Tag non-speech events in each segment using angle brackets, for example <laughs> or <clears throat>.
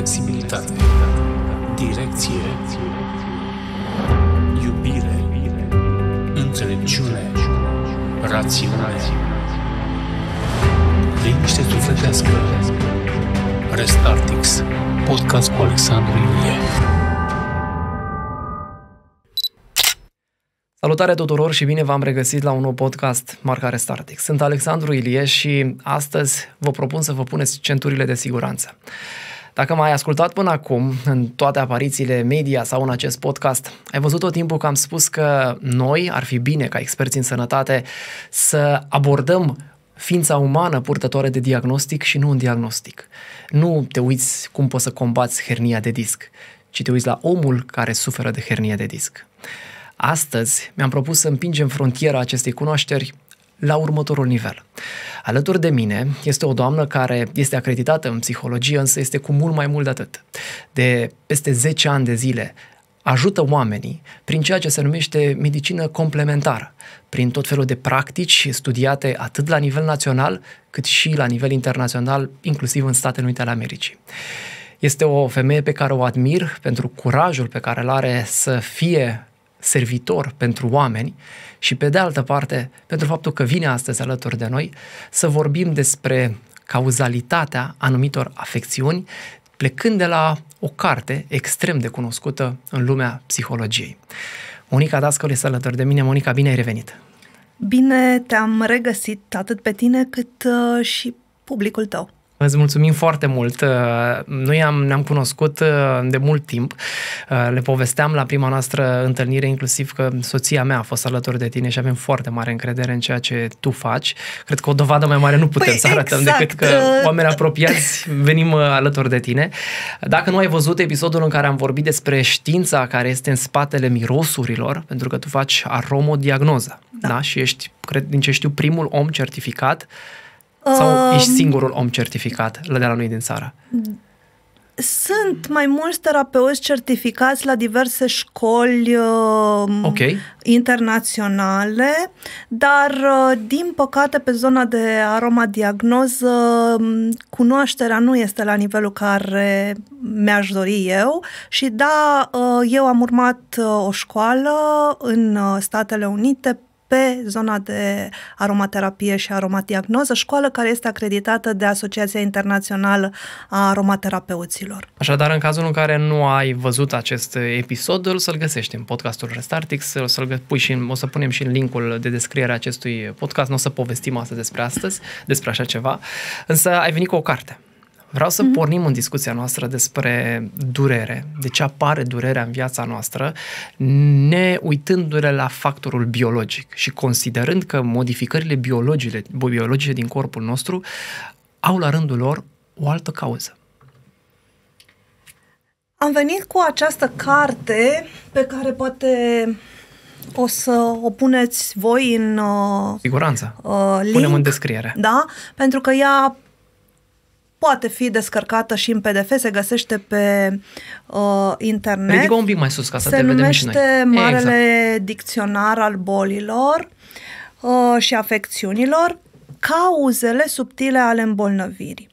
flexibilitate, direcție, iubire, înțelepciune, rațiune, liniște sufletească. Restartix, podcast cu Alexandru Ilie. Salutare tuturor și bine v-am regăsit la un nou podcast Marcare Startix. Sunt Alexandru Ilie și astăzi vă propun să vă puneți centurile de siguranță. Dacă m-ai ascultat până acum, în toate aparițiile media sau în acest podcast, ai văzut tot timpul că am spus că noi ar fi bine, ca experți în sănătate, să abordăm ființa umană purtătoare de diagnostic și nu un diagnostic. Nu te uiți cum poți să combați hernia de disc, ci te uiți la omul care suferă de hernia de disc. Astăzi mi-am propus să împingem frontiera acestei cunoașteri la următorul nivel. Alături de mine este o doamnă care este acreditată în psihologie, însă este cu mult mai mult de atât. De peste 10 ani de zile ajută oamenii prin ceea ce se numește medicină complementară, prin tot felul de practici studiate atât la nivel național cât și la nivel internațional, inclusiv în Statele Unite ale Americii. Este o femeie pe care o admir pentru curajul pe care îl are să fie servitor pentru oameni și, pe de altă parte, pentru faptul că vine astăzi alături de noi să vorbim despre cauzalitatea anumitor afecțiuni, plecând de la o carte extrem de cunoscută în lumea psihologiei. Monica Dascăl este alături de mine. Monica, bine ai revenit! Bine te-am regăsit atât pe tine cât uh, și publicul tău. Îți mulțumim foarte mult. Uh, noi am, ne-am cunoscut uh, de mult timp. Uh, le povesteam la prima noastră întâlnire, inclusiv că soția mea a fost alături de tine și avem foarte mare încredere în ceea ce tu faci. Cred că o dovadă mai mare nu putem păi, să arătăm exact. decât că oameni apropiați <laughs> venim alături de tine. Dacă nu ai văzut episodul în care am vorbit despre știința care este în spatele mirosurilor, pentru că tu faci aromodiagnoză, da? da? Și ești, cred, din ce știu, primul om certificat sau um, ești singurul om certificat de la noi din țară? Sunt mai mulți terapeuți certificați la diverse școli uh, okay. internaționale, dar uh, din păcate pe zona de aromadiagnoză um, cunoașterea nu este la nivelul care mi-aș dori eu și da, uh, eu am urmat uh, o școală în uh, Statele Unite pe zona de aromaterapie și aromadiagnoză, școală care este acreditată de Asociația Internațională a Aromaterapeuților. Așadar, în cazul în care nu ai văzut acest episod, îl să-l găsești în podcastul Restartix, o să-l pui și în, o să punem și în linkul de descriere a acestui podcast, nu o să povestim astăzi despre astăzi, despre așa ceva, însă ai venit cu o carte. Vreau să mm-hmm. pornim în discuția noastră despre durere, de ce apare durerea în viața noastră, ne uitându-ne la factorul biologic și considerând că modificările biologice, biologice din corpul nostru au la rândul lor o altă cauză. Am venit cu această carte pe care poate o să o puneți voi în... Uh, Siguranță. Uh, link, Punem în descriere. Da, pentru că ea poate fi descărcată și în PDF, se găsește pe uh, internet. Ridică un pic mai sus ca să se te vedem și noi. Se Marele exact. Dicționar al bolilor uh, și afecțiunilor, cauzele subtile ale îmbolnăvirii.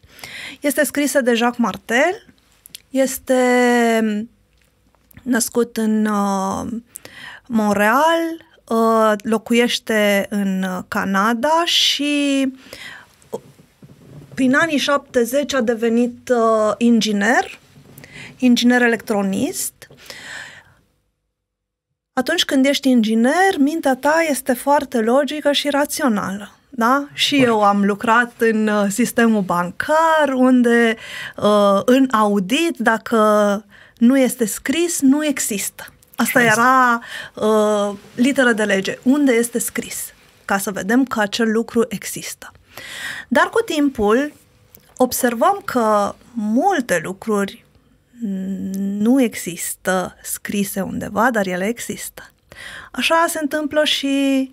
Este scrisă de Jacques Martel, este născut în uh, Montreal, uh, locuiește în Canada și prin anii 70 a devenit uh, inginer, inginer electronist. Atunci când ești inginer, mintea ta este foarte logică și rațională. Da? Și Bun. eu am lucrat în uh, sistemul bancar, unde uh, în audit, dacă nu este scris, nu există. Asta era uh, literă de lege. Unde este scris? Ca să vedem că acel lucru există. Dar cu timpul observăm că multe lucruri nu există scrise undeva, dar ele există. Așa se întâmplă și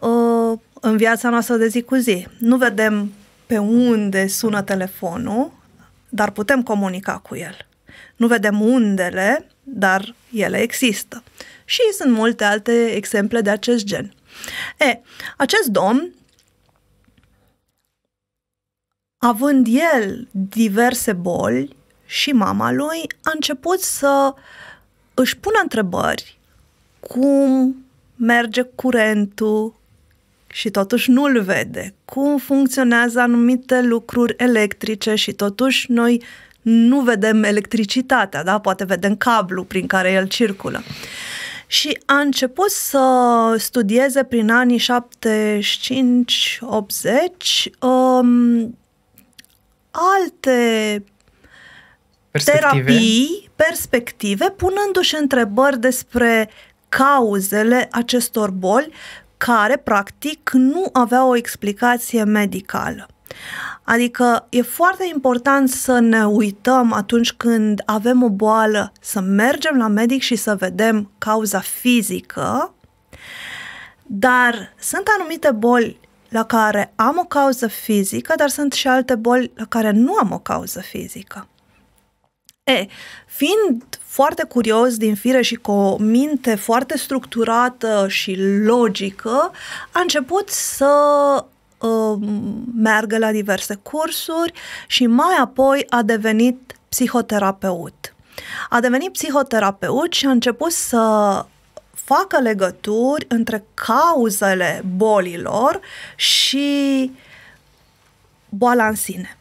uh, în viața noastră de zi cu zi. Nu vedem pe unde sună telefonul, dar putem comunica cu el. Nu vedem undele, dar ele există. Și sunt multe alte exemple de acest gen. E, acest domn având el diverse boli și mama lui a început să își pună întrebări cum merge curentul și totuși nu-l vede, cum funcționează anumite lucruri electrice și totuși noi nu vedem electricitatea, da? poate vedem cablu prin care el circulă. Și a început să studieze prin anii 75-80 um, alte Perspective. terapii, perspective, punându-și întrebări despre cauzele acestor boli care, practic, nu aveau o explicație medicală. Adică e foarte important să ne uităm atunci când avem o boală, să mergem la medic și să vedem cauza fizică, dar sunt anumite boli la care am o cauză fizică, dar sunt și alte boli la care nu am o cauză fizică. E, fiind foarte curios din fire și cu o minte foarte structurată și logică, a început să uh, meargă la diverse cursuri și mai apoi a devenit psihoterapeut. A devenit psihoterapeut și a început să facă legături între cauzele bolilor și boala în sine.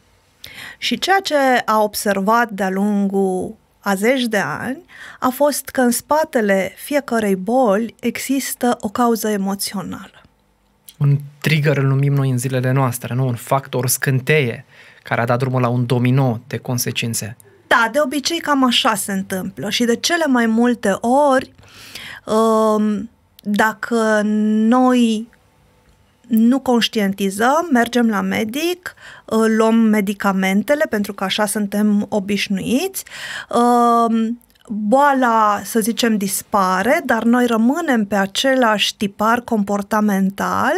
Și ceea ce a observat de-a lungul a zeci de ani a fost că în spatele fiecărei boli există o cauză emoțională. Un trigger îl numim noi în zilele noastre, nu? Un factor scânteie care a dat drumul la un domino de consecințe. Da, de obicei cam așa se întâmplă și de cele mai multe ori, um, dacă noi nu conștientizăm, mergem la medic, luăm medicamentele pentru că așa suntem obișnuiți, um, boala, să zicem, dispare, dar noi rămânem pe același tipar comportamental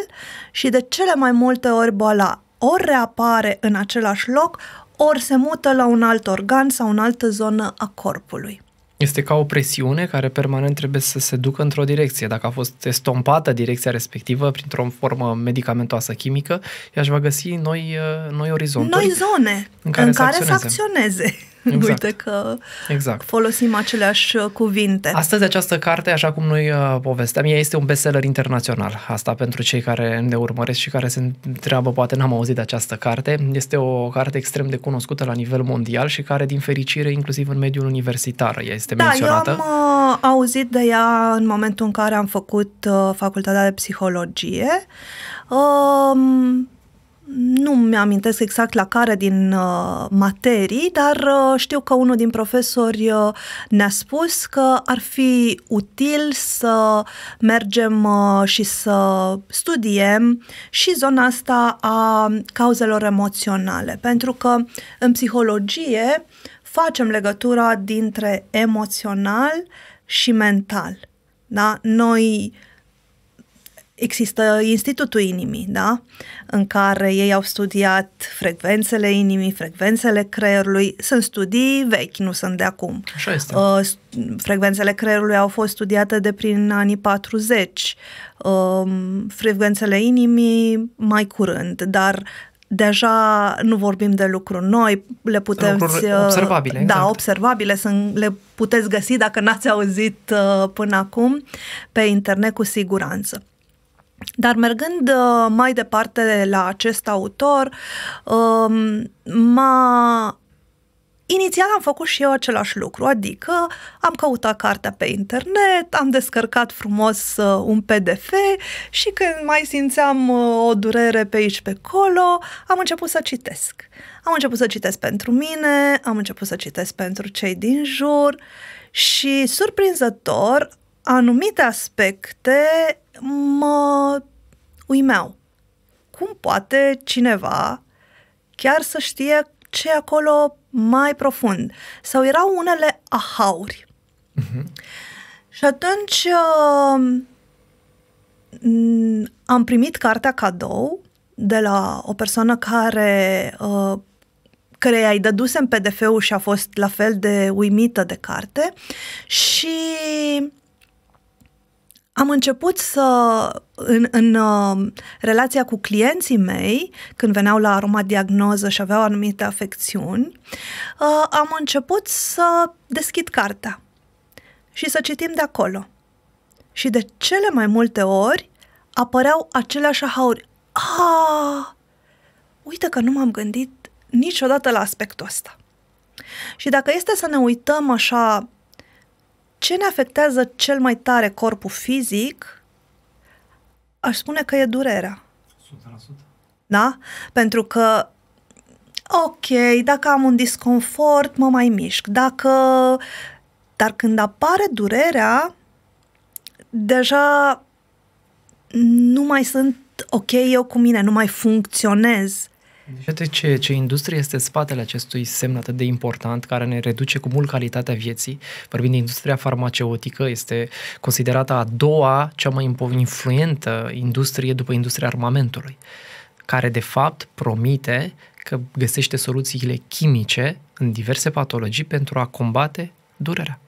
și de cele mai multe ori boala ori reapare în același loc, ori se mută la un alt organ sau în altă zonă a corpului. Este ca o presiune care permanent trebuie să se ducă într-o direcție. Dacă a fost estompată direcția respectivă printr-o formă medicamentoasă chimică, ea își va găsi noi, uh, noi orizonturi. Noi zone în care, în să, care acționeze. să acționeze. Exact. Uite că exact. folosim aceleași uh, cuvinte. Astăzi această carte, așa cum noi uh, povesteam, ea este un bestseller internațional. Asta pentru cei care ne urmăresc și care se întreabă, poate n-am auzit de această carte. Este o carte extrem de cunoscută la nivel mondial și care, din fericire, inclusiv în mediul universitar, ea este da, menționată. eu am uh, auzit de ea în momentul în care am făcut uh, facultatea de psihologie. Uh, nu mi-amintesc exact la care din uh, materii, dar uh, știu că unul din profesori uh, ne-a spus că ar fi util să mergem uh, și să studiem și zona asta a cauzelor emoționale, pentru că în psihologie facem legătura dintre emoțional și mental. Da? Noi există Institutul Inimii, da? în care ei au studiat frecvențele inimii, frecvențele creierului. Sunt studii vechi, nu sunt de acum. Așa este. Uh, frecvențele creierului au fost studiate de prin anii 40, uh, frecvențele inimii mai curând, dar deja nu vorbim de lucruri noi, le putem... observabile. Da, exact. observabile, sunt, le puteți găsi dacă n-ați auzit uh, până acum pe internet cu siguranță. Dar mergând uh, mai departe la acest autor, uh, m-a Inițial am făcut și eu același lucru, adică am căutat cartea pe internet, am descărcat frumos uh, un PDF și când mai simțeam uh, o durere pe aici, pe acolo, am început să citesc. Am început să citesc pentru mine, am început să citesc pentru cei din jur și, surprinzător, anumite aspecte mă uimeau. Cum poate cineva chiar să știe ce e acolo mai profund? Sau erau unele ahauri. Uh-huh. Și atunci uh, am primit cartea cadou de la o persoană care uh, care îi dădusem PDF-ul și a fost la fel de uimită de carte și am început să, în, în uh, relația cu clienții mei, când veneau la aroma diagnoză și aveau anumite afecțiuni, uh, am început să deschid cartea și să citim de acolo. Și de cele mai multe ori apăreau aceleași ahauri. Ah, uite că nu m-am gândit niciodată la aspectul ăsta. Și dacă este să ne uităm așa, ce ne afectează cel mai tare corpul fizic, aș spune că e durerea. 100%. Da? Pentru că, ok, dacă am un disconfort, mă mai mișc. Dacă... Dar când apare durerea, deja nu mai sunt ok eu cu mine, nu mai funcționez. Deci, ce, ce industrie este spatele acestui semn atât de important, care ne reduce cu mult calitatea vieții. Vorbim de industria farmaceutică, este considerată a doua cea mai influentă industrie după industria armamentului, care de fapt promite că găsește soluțiile chimice în diverse patologii pentru a combate durerea.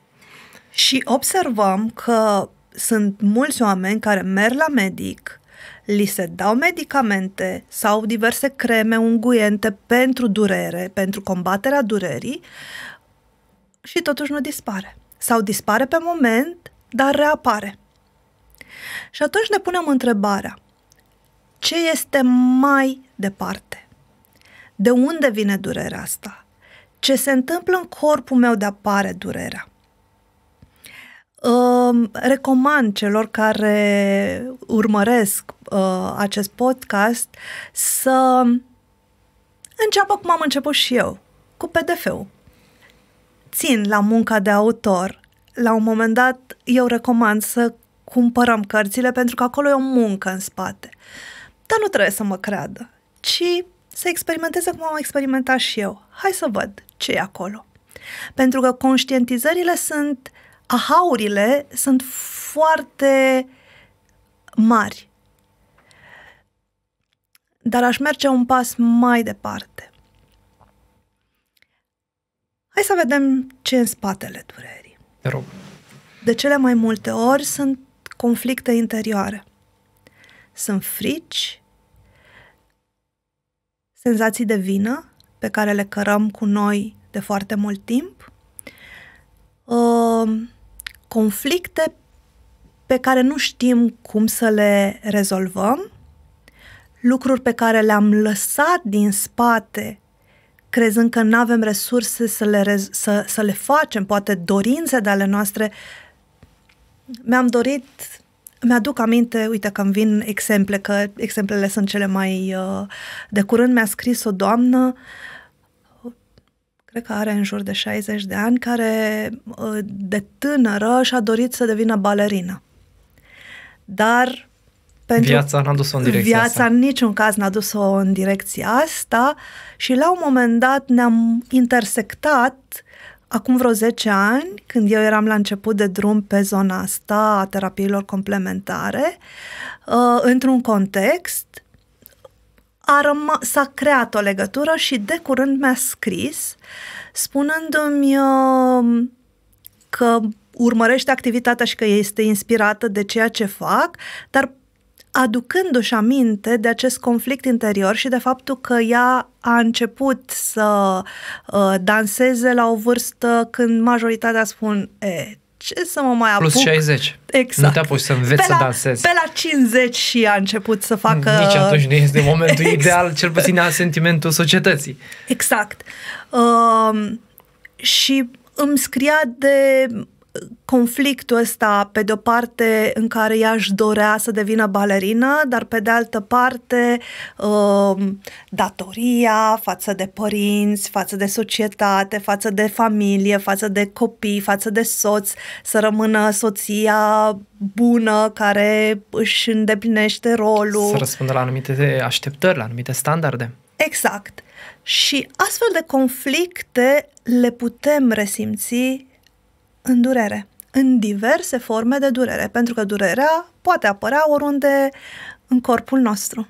Și observăm că sunt mulți oameni care merg la medic, li se dau medicamente sau diverse creme unguiente pentru durere, pentru combaterea durerii și totuși nu dispare. Sau dispare pe moment, dar reapare. Și atunci ne punem întrebarea, ce este mai departe? De unde vine durerea asta? Ce se întâmplă în corpul meu de apare durerea? Uh, recomand celor care urmăresc uh, acest podcast să înceapă cum am început și eu, cu PDF-ul. Țin la munca de autor. La un moment dat, eu recomand să cumpărăm cărțile pentru că acolo e o muncă în spate. Dar nu trebuie să mă creadă, ci să experimenteze cum am experimentat și eu. Hai să văd ce e acolo. Pentru că conștientizările sunt ahaurile sunt foarte mari. Dar aș merge un pas mai departe. Hai să vedem ce în spatele durerii. Te rog. De cele mai multe ori sunt conflicte interioare. Sunt frici, senzații de vină pe care le cărăm cu noi de foarte mult timp, uh, conflicte pe care nu știm cum să le rezolvăm, lucruri pe care le-am lăsat din spate, crezând că nu avem resurse să le, rez- să, să le facem, poate dorințe de ale noastre. Mi-am dorit, mi-aduc aminte, uite că îmi vin exemple, că exemplele sunt cele mai... Uh, de curând mi-a scris o doamnă uh, cred că are în jur de 60 de ani, care uh, de tânără și-a dorit să devină balerină. Dar pentru viața n-a dus-o în direcția viața asta. în niciun caz n-a dus-o în direcția asta și la un moment dat ne-am intersectat acum vreo 10 ani, când eu eram la început de drum pe zona asta a terapiilor complementare, uh, într-un context a răma- s-a creat o legătură și de curând mi-a scris spunându-mi uh, că urmărește activitatea și că este inspirată de ceea ce fac, dar aducându-și aminte de acest conflict interior și de faptul că ea a început să uh, danseze la o vârstă când majoritatea spun, e, ce să mă mai apuc? Plus 60. Exact. Nu te apuci să înveți pe la, să dansezi. Pe la 50 și a început să facă... Nici atunci nu este momentul exact. <laughs> ideal, cel puțin a sentimentul societății. Exact. Uh, și îmi scria de conflictul ăsta, pe de-o parte, în care ea își dorea să devină balerină, dar pe de altă parte, uh, datoria față de părinți, față de societate, față de familie, față de copii, față de soț, să rămână soția bună care își îndeplinește rolul. Să răspundă la anumite așteptări, la anumite standarde. Exact. Și astfel de conflicte le putem resimți în durere, în diverse forme de durere, pentru că durerea poate apărea oriunde în corpul nostru.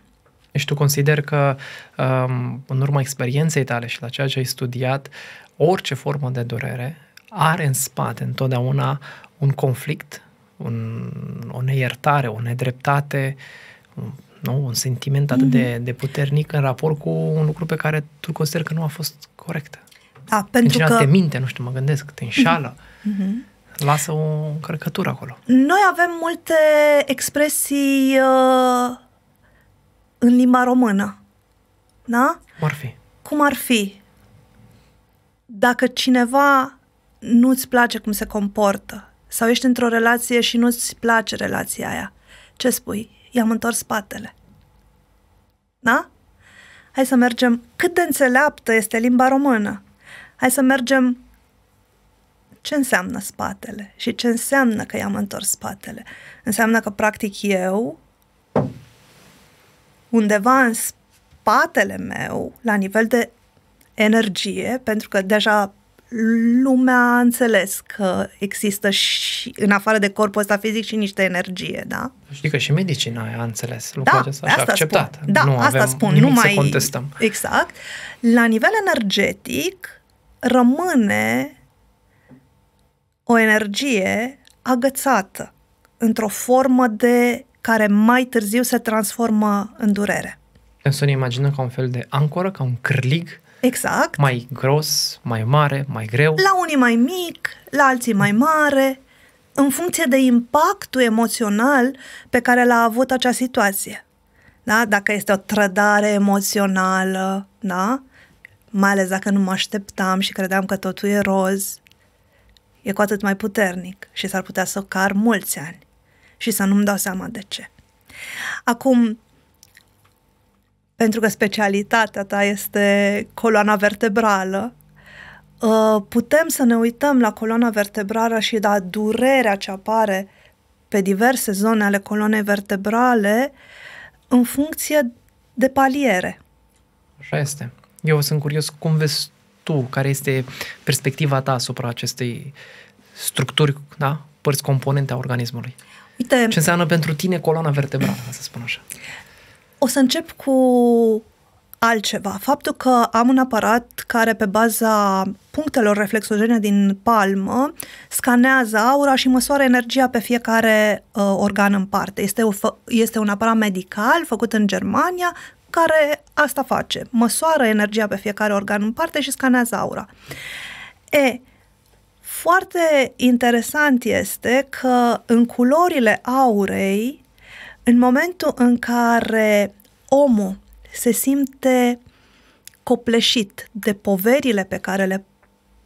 Deci tu consider că um, în urma experienței tale și la ceea ce ai studiat, orice formă de durere are în spate întotdeauna un conflict un, o neiertare, o nedreptate, un, nu? un sentiment atât de, de puternic în raport cu un lucru pe care tu consider că nu a fost corect. Da, Când pentru cineva că te minte, nu știu, mă gândesc, te înșală, lasă o încărcătură acolo. noi avem multe expresii uh, în limba română. Da? Cum ar fi? Cum ar fi? Dacă cineva nu-ți place cum se comportă sau ești într-o relație și nu-ți place relația aia, ce spui? I-am întors spatele. Da? Hai să mergem. Cât de înțeleaptă este limba română? Hai să mergem ce înseamnă spatele și ce înseamnă că i-am întors spatele. Înseamnă că, practic, eu, undeva în spatele meu, la nivel de energie, pentru că deja lumea a înțeles că există și în afară de corpul ăsta fizic și niște energie, da? Știi că și medicina a înțeles lucrul Da, acesta și a asta acceptat. spun. Da, nu asta avem spun. nimic Nu să mai contestăm. Exact. La nivel energetic rămâne o energie agățată într-o formă de care mai târziu se transformă în durere. Putem să ne imaginăm ca un fel de ancoră, ca un cârlig Exact. mai gros, mai mare, mai greu. La unii mai mic, la alții mai mare, în funcție de impactul emoțional pe care l-a avut acea situație. Da? Dacă este o trădare emoțională, da? mai ales dacă nu mă așteptam și credeam că totul e roz, e cu atât mai puternic și s-ar putea să car mulți ani și să nu-mi dau seama de ce. Acum, pentru că specialitatea ta este coloana vertebrală, uh, putem să ne uităm la coloana vertebrală și la durerea ce apare pe diverse zone ale coloanei vertebrale în funcție de paliere. Așa este. Eu sunt curios cum vezi tu, care este perspectiva ta asupra acestei structuri, da? părți componente a organismului. Uite, Ce înseamnă pentru tine coloana vertebrală, să spun așa? o să încep cu altceva. Faptul că am un aparat care pe baza punctelor reflexogene din palmă scanează aura și măsoară energia pe fiecare uh, organ în parte. Este, o, fă- este un aparat medical făcut în Germania care asta face. Măsoară energia pe fiecare organ în parte și scanează aura. E, foarte interesant este că în culorile aurei, în momentul în care omul se simte copleșit de poverile pe care le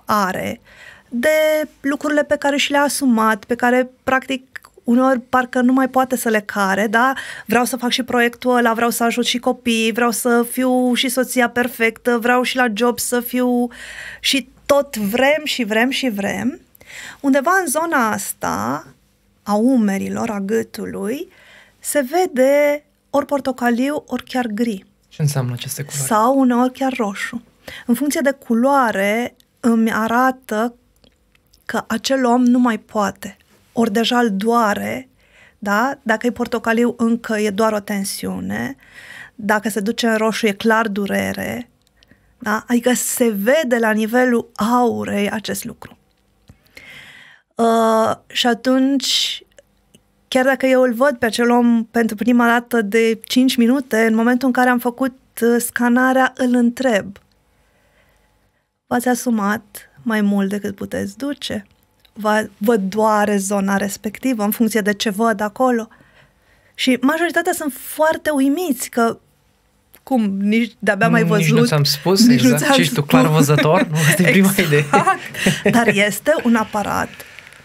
are, de lucrurile pe care și le-a asumat, pe care practic uneori parcă nu mai poate să le care, da? Vreau să fac și proiectul ăla, vreau să ajut și copiii, vreau să fiu și soția perfectă, vreau și la job să fiu și tot vrem și vrem și vrem. Undeva în zona asta a umerilor, a gâtului, se vede ori portocaliu, ori chiar gri Ce înseamnă aceste culori? sau uneori chiar roșu. În funcție de culoare îmi arată că acel om nu mai poate. Ori deja îl doare, da? Dacă e portocaliu, încă e doar o tensiune. Dacă se duce în roșu, e clar durere. Da? Adică se vede la nivelul aurei acest lucru. Uh, și atunci, chiar dacă eu îl văd pe acel om pentru prima dată de 5 minute, în momentul în care am făcut uh, scanarea, îl întreb. V-ați asumat mai mult decât puteți duce? Vă, vă doare zona respectivă în funcție de ce văd acolo? Și majoritatea sunt foarte uimiți că cum, nici de-abia mai văzut. Nici nu ți-am spus, nici nu exact. ți-am Și ești tu spus. clar văzător? Nu, asta e prima idee. Exact. Dar este un aparat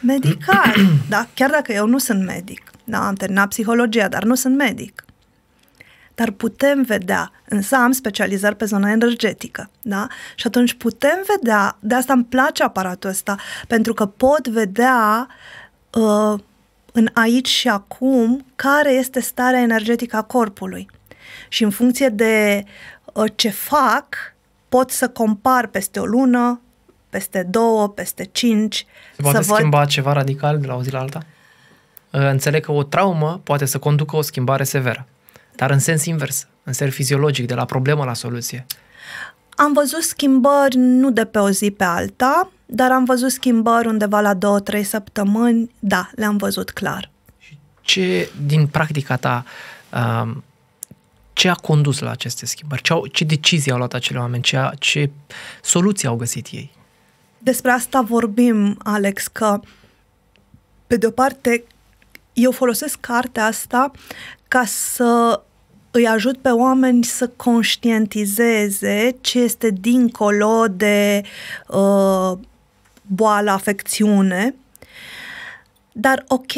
medical, da? Chiar dacă eu nu sunt medic, da? Am terminat psihologia, dar nu sunt medic. Dar putem vedea, însă am specializări pe zona energetică, da? Și atunci putem vedea, de asta îmi place aparatul ăsta, pentru că pot vedea uh, în aici și acum care este starea energetică a corpului. Și în funcție de uh, ce fac, pot să compar peste o lună, peste două, peste cinci, Se poate să văd schimba ceva radical de la o zi la alta? Uh, Înțeleg că o traumă poate să conducă o schimbare severă, dar în sens invers, în sens fiziologic, de la problemă la soluție. Am văzut schimbări nu de pe o zi pe alta, dar am văzut schimbări undeva la două, trei săptămâni, da, le-am văzut clar. Ce, din practica ta, um, ce a condus la aceste schimbări? Ce, au, ce decizii au luat acele oameni? Ce, ce soluții au găsit ei? Despre asta vorbim, Alex, că pe de o parte eu folosesc cartea asta ca să îi ajut pe oameni să conștientizeze ce este dincolo de uh, boală, afecțiune. Dar ok,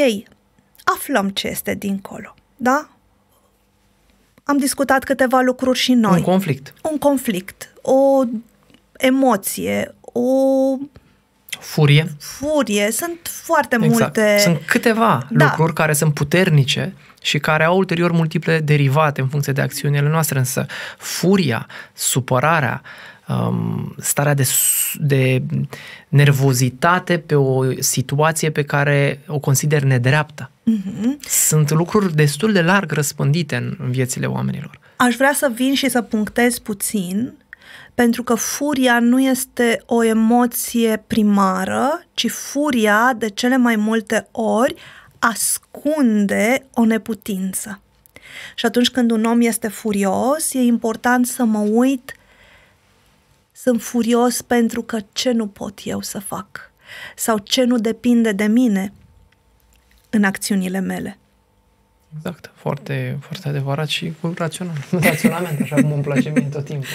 aflăm ce este dincolo, da? Am discutat câteva lucruri și noi. Un conflict. Un conflict, o emoție, o Furie. furie. Sunt foarte Exact. multe... Sunt câteva Da. lucruri care sunt puternice și care au ulterior multiple derivate în funcție de acțiunile noastre, însă furia, supărarea, um, starea de, s- de nervozitate pe o situație pe care o consider nedreaptă. Mhm. Sunt lucruri destul de larg răspândite în, în viețile oamenilor. Aș vrea să vin și să punctez puțin, pentru că furia nu este o emoție primară, ci furia, de cele mai multe ori, ascunde o neputință. Și atunci când un om este furios, e important să mă uit, sunt furios pentru că ce nu pot eu să fac sau ce nu depinde de mine în acțiunile mele. Exact, foarte, foarte adevărat și cu rațional. Raționament, așa cum îmi place mie tot timpul.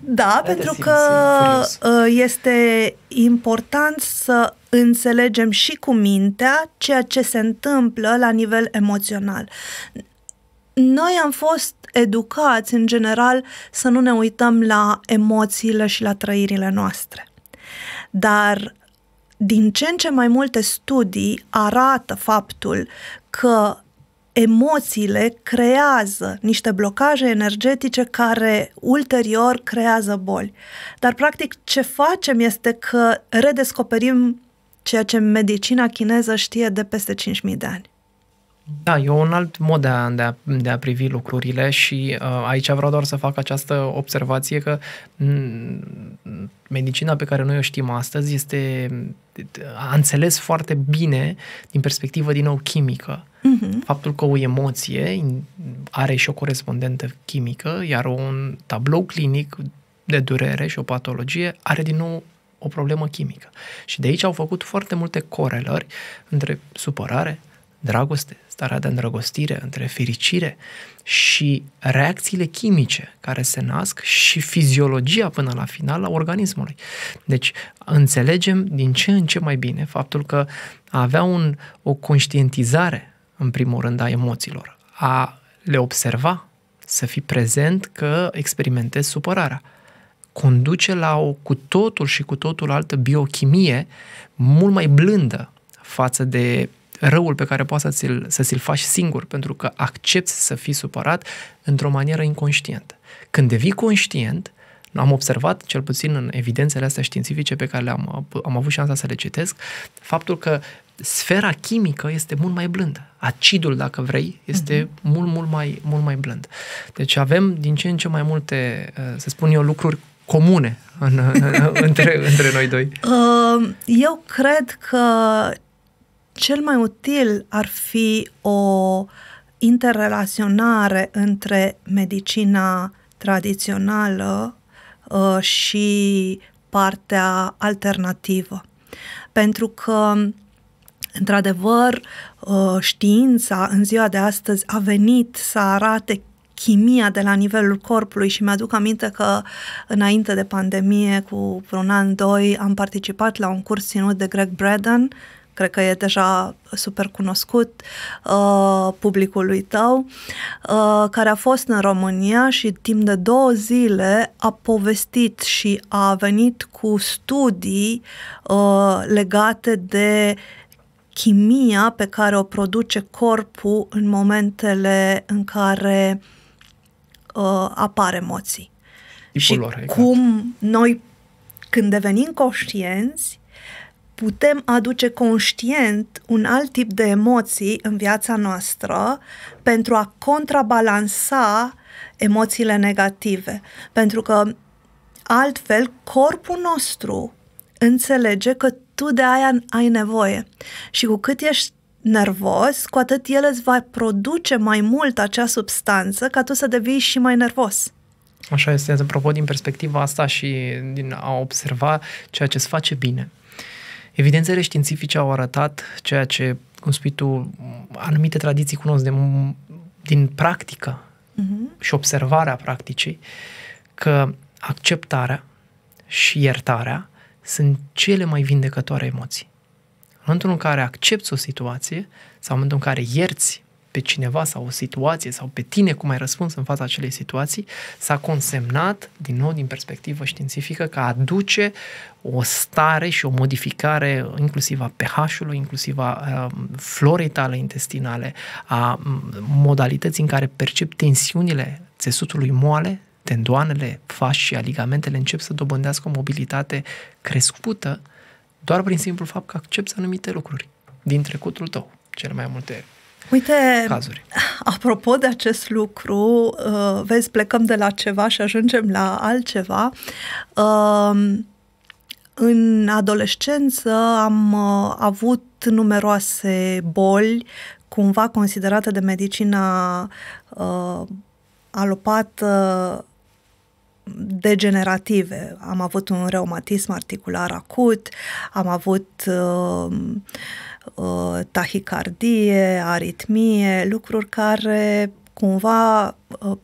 Da, te pentru simți că furios. uh, este important să înțelegem și cu mintea ceea ce se întâmplă la nivel emoțional. Noi am fost educați, în general, să nu ne uităm la emoțiile și la trăirile noastre. Dar din ce în ce mai multe studii arată faptul că emoțiile creează niște blocaje energetice care ulterior creează boli. Dar practic ce facem este că redescoperim ceea ce medicina chineză știe de peste 5.000 de ani. Da, e un alt mod de a, de a, de a privi lucrurile și uh, aici vreau doar să fac această observație că m- medicina pe care noi o știm astăzi este a înțeles foarte bine din perspectivă din nou chimică Uh-huh. faptul că o emoție are și o corespondentă chimică, iar un tablou clinic de durere și o patologie are din nou o problemă chimică. Și de aici au făcut foarte multe corelări între supărare, dragoste, starea de îndrăgostire, între fericire și reacțiile chimice care se nasc și fiziologia până la final a organismului. Deci înțelegem din ce în ce mai bine faptul că a avea un, o conștientizare în primul rând a emoțiilor, a le observa, să fii prezent că experimentezi supărarea conduce la o cu totul și cu totul altă biochimie mult mai blândă față de răul pe care poți să ți-l, să ți-l faci singur, pentru că accepti să fii supărat într-o manieră inconștientă. Când devii conștient, am observat, cel puțin în evidențele astea științifice pe care le-am am avut șansa să le citesc, faptul că sfera chimică este mult mai blândă. Acidul, dacă vrei, este uh-huh. mult, mult mai, mult mai blând. Deci avem din ce în ce mai multe, să spun eu, lucruri comune <laughs> în, între, între noi doi. Uh, Eu cred că cel mai util ar fi o interrelaționare între medicina tradițională uh, și partea alternativă. Pentru că, într-adevăr, uh, știința în ziua de astăzi a venit să arate chimia de la nivelul corpului și mi-aduc aminte că înainte de pandemie, cu vreun an, doi, am participat la un curs ținut de Greg Braden, cred că e deja super cunoscut uh, publicului tău, uh, care a fost în România și timp de două zile a povestit și a venit cu studii uh, legate de chimia pe care o produce corpul în momentele în care uh, apar emoții. Tipul și lor, exact. cum noi, când devenim conștienți, putem aduce conștient un alt tip de emoții în viața noastră pentru a contrabalansa emoțiile negative. Pentru că altfel corpul nostru înțelege că tu de aia ai nevoie. Și cu cât ești nervos, cu atât el îți va produce mai mult acea substanță ca tu să devii și mai nervos. Așa este, apropo, din perspectiva asta și din a observa ceea ce îți face bine. Evidențele științifice au arătat ceea ce, cum spui tu, anumite tradiții cunosc de, din practică uh-huh. și observarea practicii, că acceptarea și iertarea sunt cele mai vindecătoare emoții. În momentul în care accepti o situație sau în momentul în care ierți pe cineva sau o situație sau pe tine cum ai răspuns în fața acelei situații, s-a consemnat, din nou din perspectivă științifică, că aduce o stare și o modificare inclusiv a pH-ului, inclusiv a florei tale intestinale, a modalității în care percep tensiunile țesutului moale, tendoanele, fascia, ligamentele încep să dobândească o mobilitate crescută doar prin simplul fapt că accepti anumite lucruri din trecutul tău, cele mai multe Uite, cazuri. apropo de acest lucru, uh, vezi, plecăm de la ceva și ajungem la altceva. Uh, în adolescență am uh, avut numeroase boli cumva considerate de medicina uh, alopată degenerative. Am avut un reumatism articular acut, am avut uh, uh, tahicardie, aritmie, lucruri care cumva uh,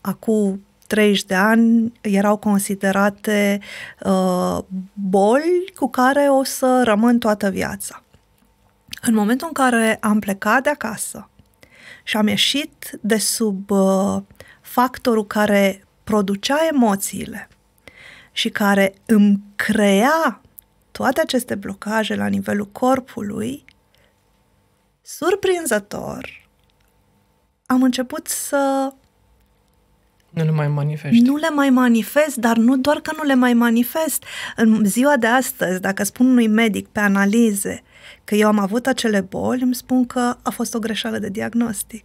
acum 30 de ani erau considerate uh, boli cu care o să rămân toată viața. În momentul în care am plecat de acasă și am ieșit de sub uh, factorul care producea emoțiile și care îmi crea toate aceste blocaje la nivelul corpului, surprinzător, am început să nu le mai manifesti. Nu le mai manifest, dar nu doar că nu le mai manifest. În ziua de astăzi, dacă spun unui medic pe analize că eu am avut acele boli, îmi spun că a fost o greșeală de diagnostic.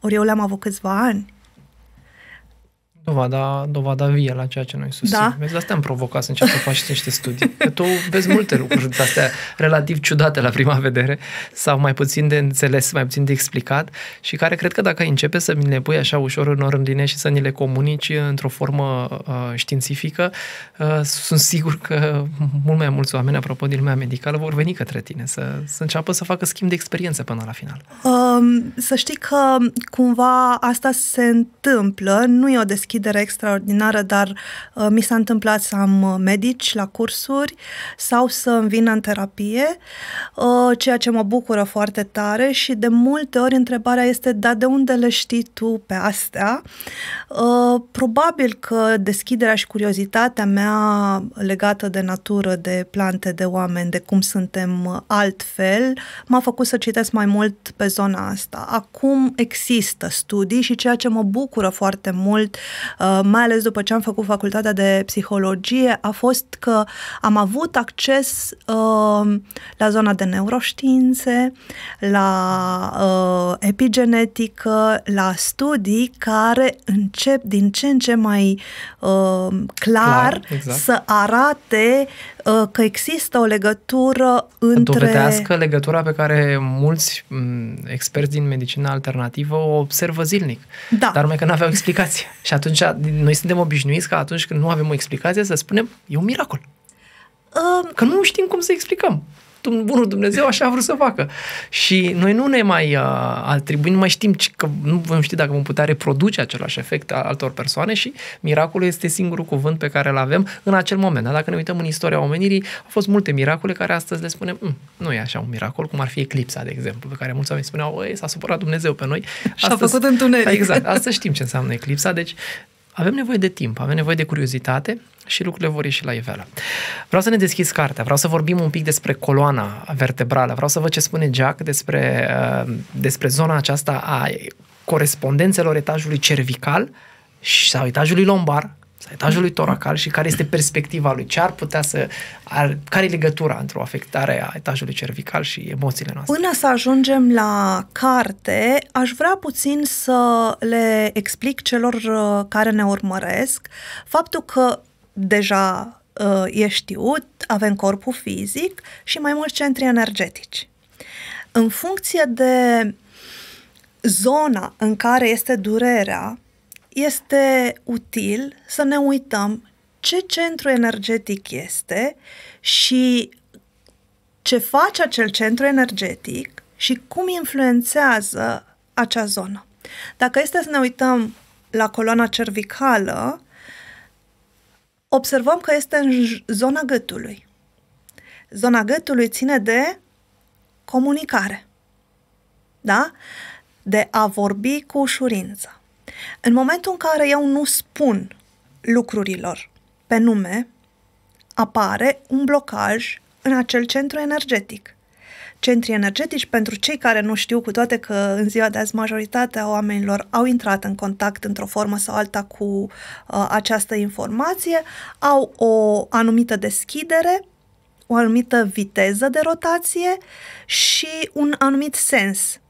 Ori eu le-am avut câțiva ani. Dovada, dovada vie la ceea ce noi susținem. Da? Vezi, de asta am provocat să încerci să faci niște studii. Că tu vezi multe lucruri de astea relativ ciudate la prima vedere sau mai puțin de înțeles, mai puțin de explicat și care cred că dacă începe să mi le pui așa ușor în ordine și să ni le comunici într-o formă uh, științifică, uh, sunt sigur că mult mai mulți oameni, apropo din lumea medicală, vor veni către tine să, să înceapă să facă schimb de experiență până la final. Um, să știi că cumva asta se întâmplă, nu e o deschidere deschidere extraordinară, dar uh, mi s-a întâmplat să am uh, medici la cursuri sau să îmi vină în terapie, uh, ceea ce mă bucură foarte tare și de multe ori întrebarea este, da, de unde le știi tu pe astea? Uh, probabil că deschiderea și curiozitatea mea legată de natură, de plante, de oameni, de cum suntem uh, altfel, m-a făcut să citesc mai mult pe zona asta. Acum există studii și ceea ce mă bucură foarte mult Uh, mai ales după ce am făcut facultatea de psihologie, a fost că am avut acces uh, la zona de neuroștiințe, la uh, epigenetică, la studii care încep din ce în ce mai uh, clar, clar exact. să arate uh, că există o legătură între... Dovedească legătura pe care mulți m, experți din medicina alternativă o observă zilnic. Da. Dar mai că nu aveau explicație. <laughs> Și atunci noi suntem obișnuiți că atunci când nu avem o explicație să spunem, e un miracol. Um, că nu știm cum să explicăm bunul Dumnezeu așa a vrut să facă. Și noi nu ne mai uh, atribuim, nu mai știm că nu vom ști dacă vom putea reproduce același efect al altor persoane și miracolul este singurul cuvânt pe care îl avem în acel moment. Dar dacă ne uităm în istoria omenirii, au fost multe miracole care astăzi le spunem, mm, nu e așa un miracol, cum ar fi eclipsa, de exemplu, pe care mulți oameni spuneau, s-a supărat Dumnezeu pe noi. Și a făcut întuneric. Exact, astăzi știm ce înseamnă eclipsa, deci avem nevoie de timp, avem nevoie de curiozitate și lucrurile vor ieși la iveală. Vreau să ne deschizi cartea, vreau să vorbim un pic despre coloana vertebrală, vreau să văd ce spune Jack despre, uh, despre zona aceasta a corespondențelor etajului cervical sau etajului lombar, sau etajului toracal și care este perspectiva lui, ce ar putea să, ar, care e legătura între o afectare a etajului cervical și emoțiile noastre. Până să ajungem la carte, aș vrea puțin să le explic celor uh, care ne urmăresc faptul că deja uh, e știut, avem corpul fizic și mai mulți centri energetici. În funcție de zona în care este durerea, este util să ne uităm ce centru energetic este și ce face acel centru energetic și cum influențează acea zonă. Dacă este să ne uităm la coloana cervicală, observăm că este în zona gâtului. Zona gâtului ține de comunicare. Da? De a vorbi cu ușurință. În momentul în care eu nu spun lucrurilor pe nume, apare un blocaj în acel centru energetic. Centrii energetici, pentru cei care nu știu, cu toate că în ziua de azi majoritatea oamenilor au intrat în contact într-o formă sau alta cu uh, această informație, au o anumită deschidere, o anumită viteză de rotație și un anumit sens.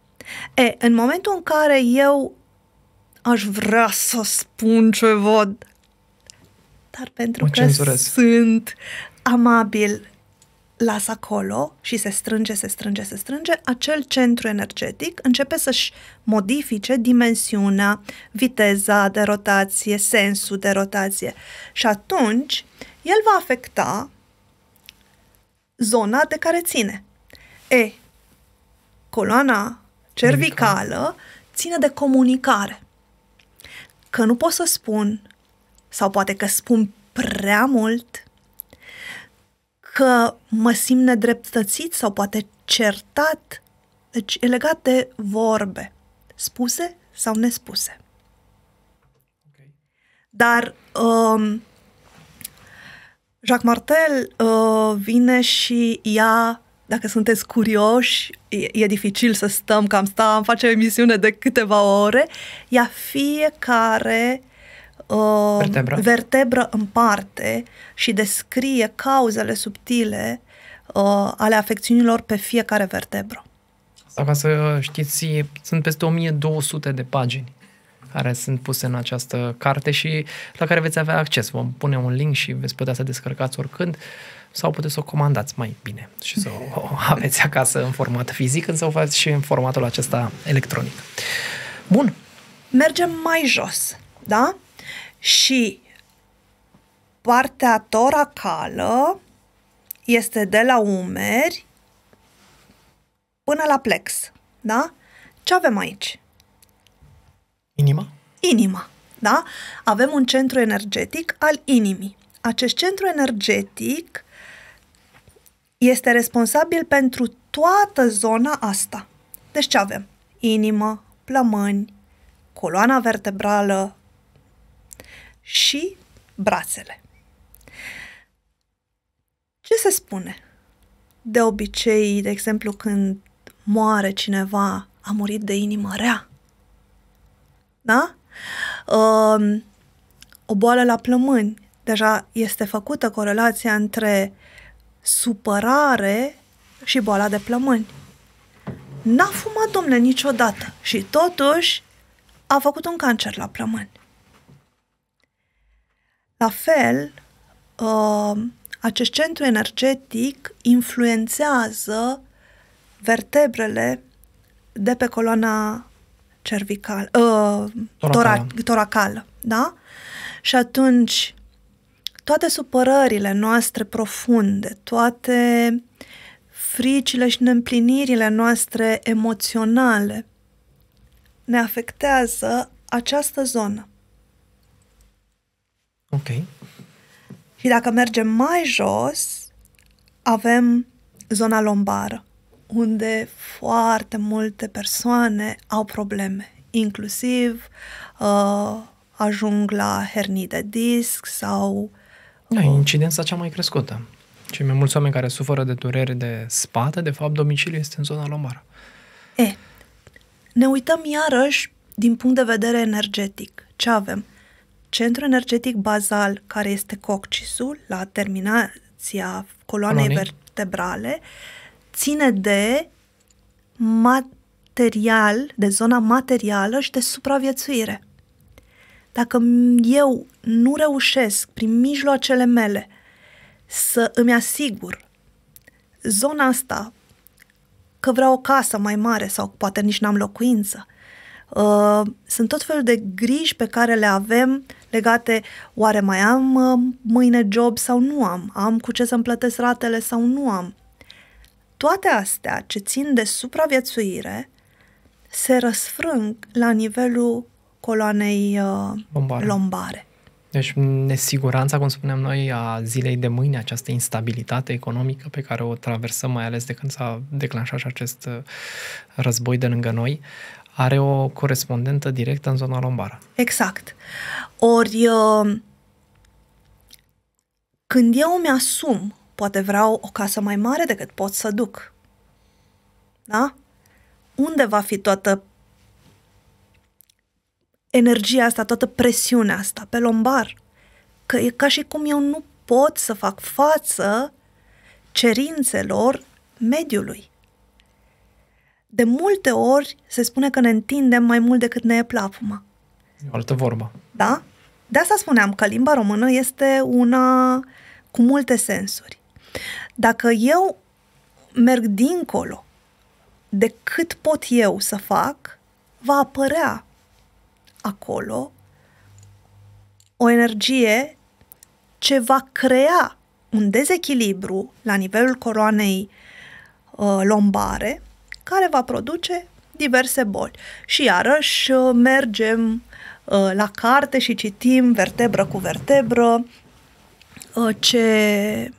E, în momentul în care eu aș vrea să spun ceva, dar pentru O că cenzurez. sunt amabil, las acolo și se strânge, se strânge, se strânge, acel centru energetic începe să-și modifice dimensiunea, viteza de rotație, sensul de rotație. Și atunci, el va afecta zona de care ține. E, coloana cervicală ține de comunicare. Că nu pot să spun, sau poate că spun prea mult, că mă simt nedreptățit sau poate certat. Deci e legat de vorbe, spuse sau nespuse. Dar um, Jacques Martel uh, vine și ia, dacă sunteți curioși, e, e dificil să stăm, că am sta, am face o emisiune de câteva ore, ia fiecare uh, Vertebră. vertebră în parte și descrie cauzele subtile uh, ale afecțiunilor pe fiecare vertebră. Sau ca să știți, sunt peste 1200 de pagini care sunt puse în această carte și la care veți avea acces. Vom pune un link și veți putea să descărcați oricând sau puteți să o comandați mai bine și să o <laughs> aveți acasă în format fizic, însă o faceți și în formatul acesta electronic. Bun, mergem mai jos, da? Și partea toracală este de la umeri până la plex, da? Ce avem aici? inima? Inima, da? Avem un centru energetic al inimii. Acest centru energetic este responsabil pentru toată zona asta. Deci ce avem? Inimă, plămâni, coloana vertebrală și brațele. Ce se spune? De obicei, de exemplu, când moare cineva, a murit de inimă rea. Da? Um, o boală la plămâni. Deja este făcută corelația între supărare și boala de plămâni. N-a fumat, domne, niciodată și totuși a făcut un cancer la plămâni. La fel, uh, acest centru energetic influențează vertebrele de pe coloana cervicală, uh, Toracală. tora- toracală, da? Și atunci, toate supărările noastre profunde, toate fricile și neîmplinirile noastre emoționale ne afectează această zonă. Ok. Și dacă mergem mai jos, avem zona lombară, unde foarte multe persoane au probleme, inclusiv uh, ajung la hernii de disc sau Da, e incidența cea mai crescută. Cei mai mulți oameni care suferă de dureri de spate, de fapt, domiciliul este în zona lombară. E, ne uităm iarăși din punct de vedere energetic. Ce avem? Centrul energetic bazal, care este coccisul, la terminația coloanei Coloanei. vertebrale, ține de material, de zona materială și de supraviețuire. Dacă m- eu nu reușesc, prin mijloacele mele, să îmi asigur zona asta că vreau o casă mai mare sau poate nici n-am locuință. Uh, sunt tot felul de griji pe care le avem legate, oare mai am uh, mâine job sau nu am? Am cu ce să-mi plătesc ratele sau nu am? Toate astea ce țin de supraviețuire se răsfrâng la nivelul coloanei uh, Lombare. lombare. Deci nesiguranța, cum spuneam noi, a zilei de mâine, această instabilitate economică pe care o traversăm, mai ales de când s-a declanșat și acest uh, război de lângă noi, are o corespondentă directă în zona lombară. Exact. Ori uh, când eu mi-asum, poate vreau o casă mai mare decât pot să duc. Da? Unde va fi toată energia asta, toată presiunea asta? Pe lombar. Că e ca și cum eu nu pot să fac față cerințelor mediului. De multe ori se spune că ne întindem mai mult decât ne e plapuma. E o altă vorbă. Da? De asta spuneam că limba română este una cu multe sensuri. Dacă eu merg dincolo de cât pot eu să fac, va apărea acolo o energie ce va crea un dezechilibru la nivelul coroanei uh, lombare care va produce diverse boli. Și iarăși uh, mergem uh, la carte și citim vertebră cu vertebră uh, ce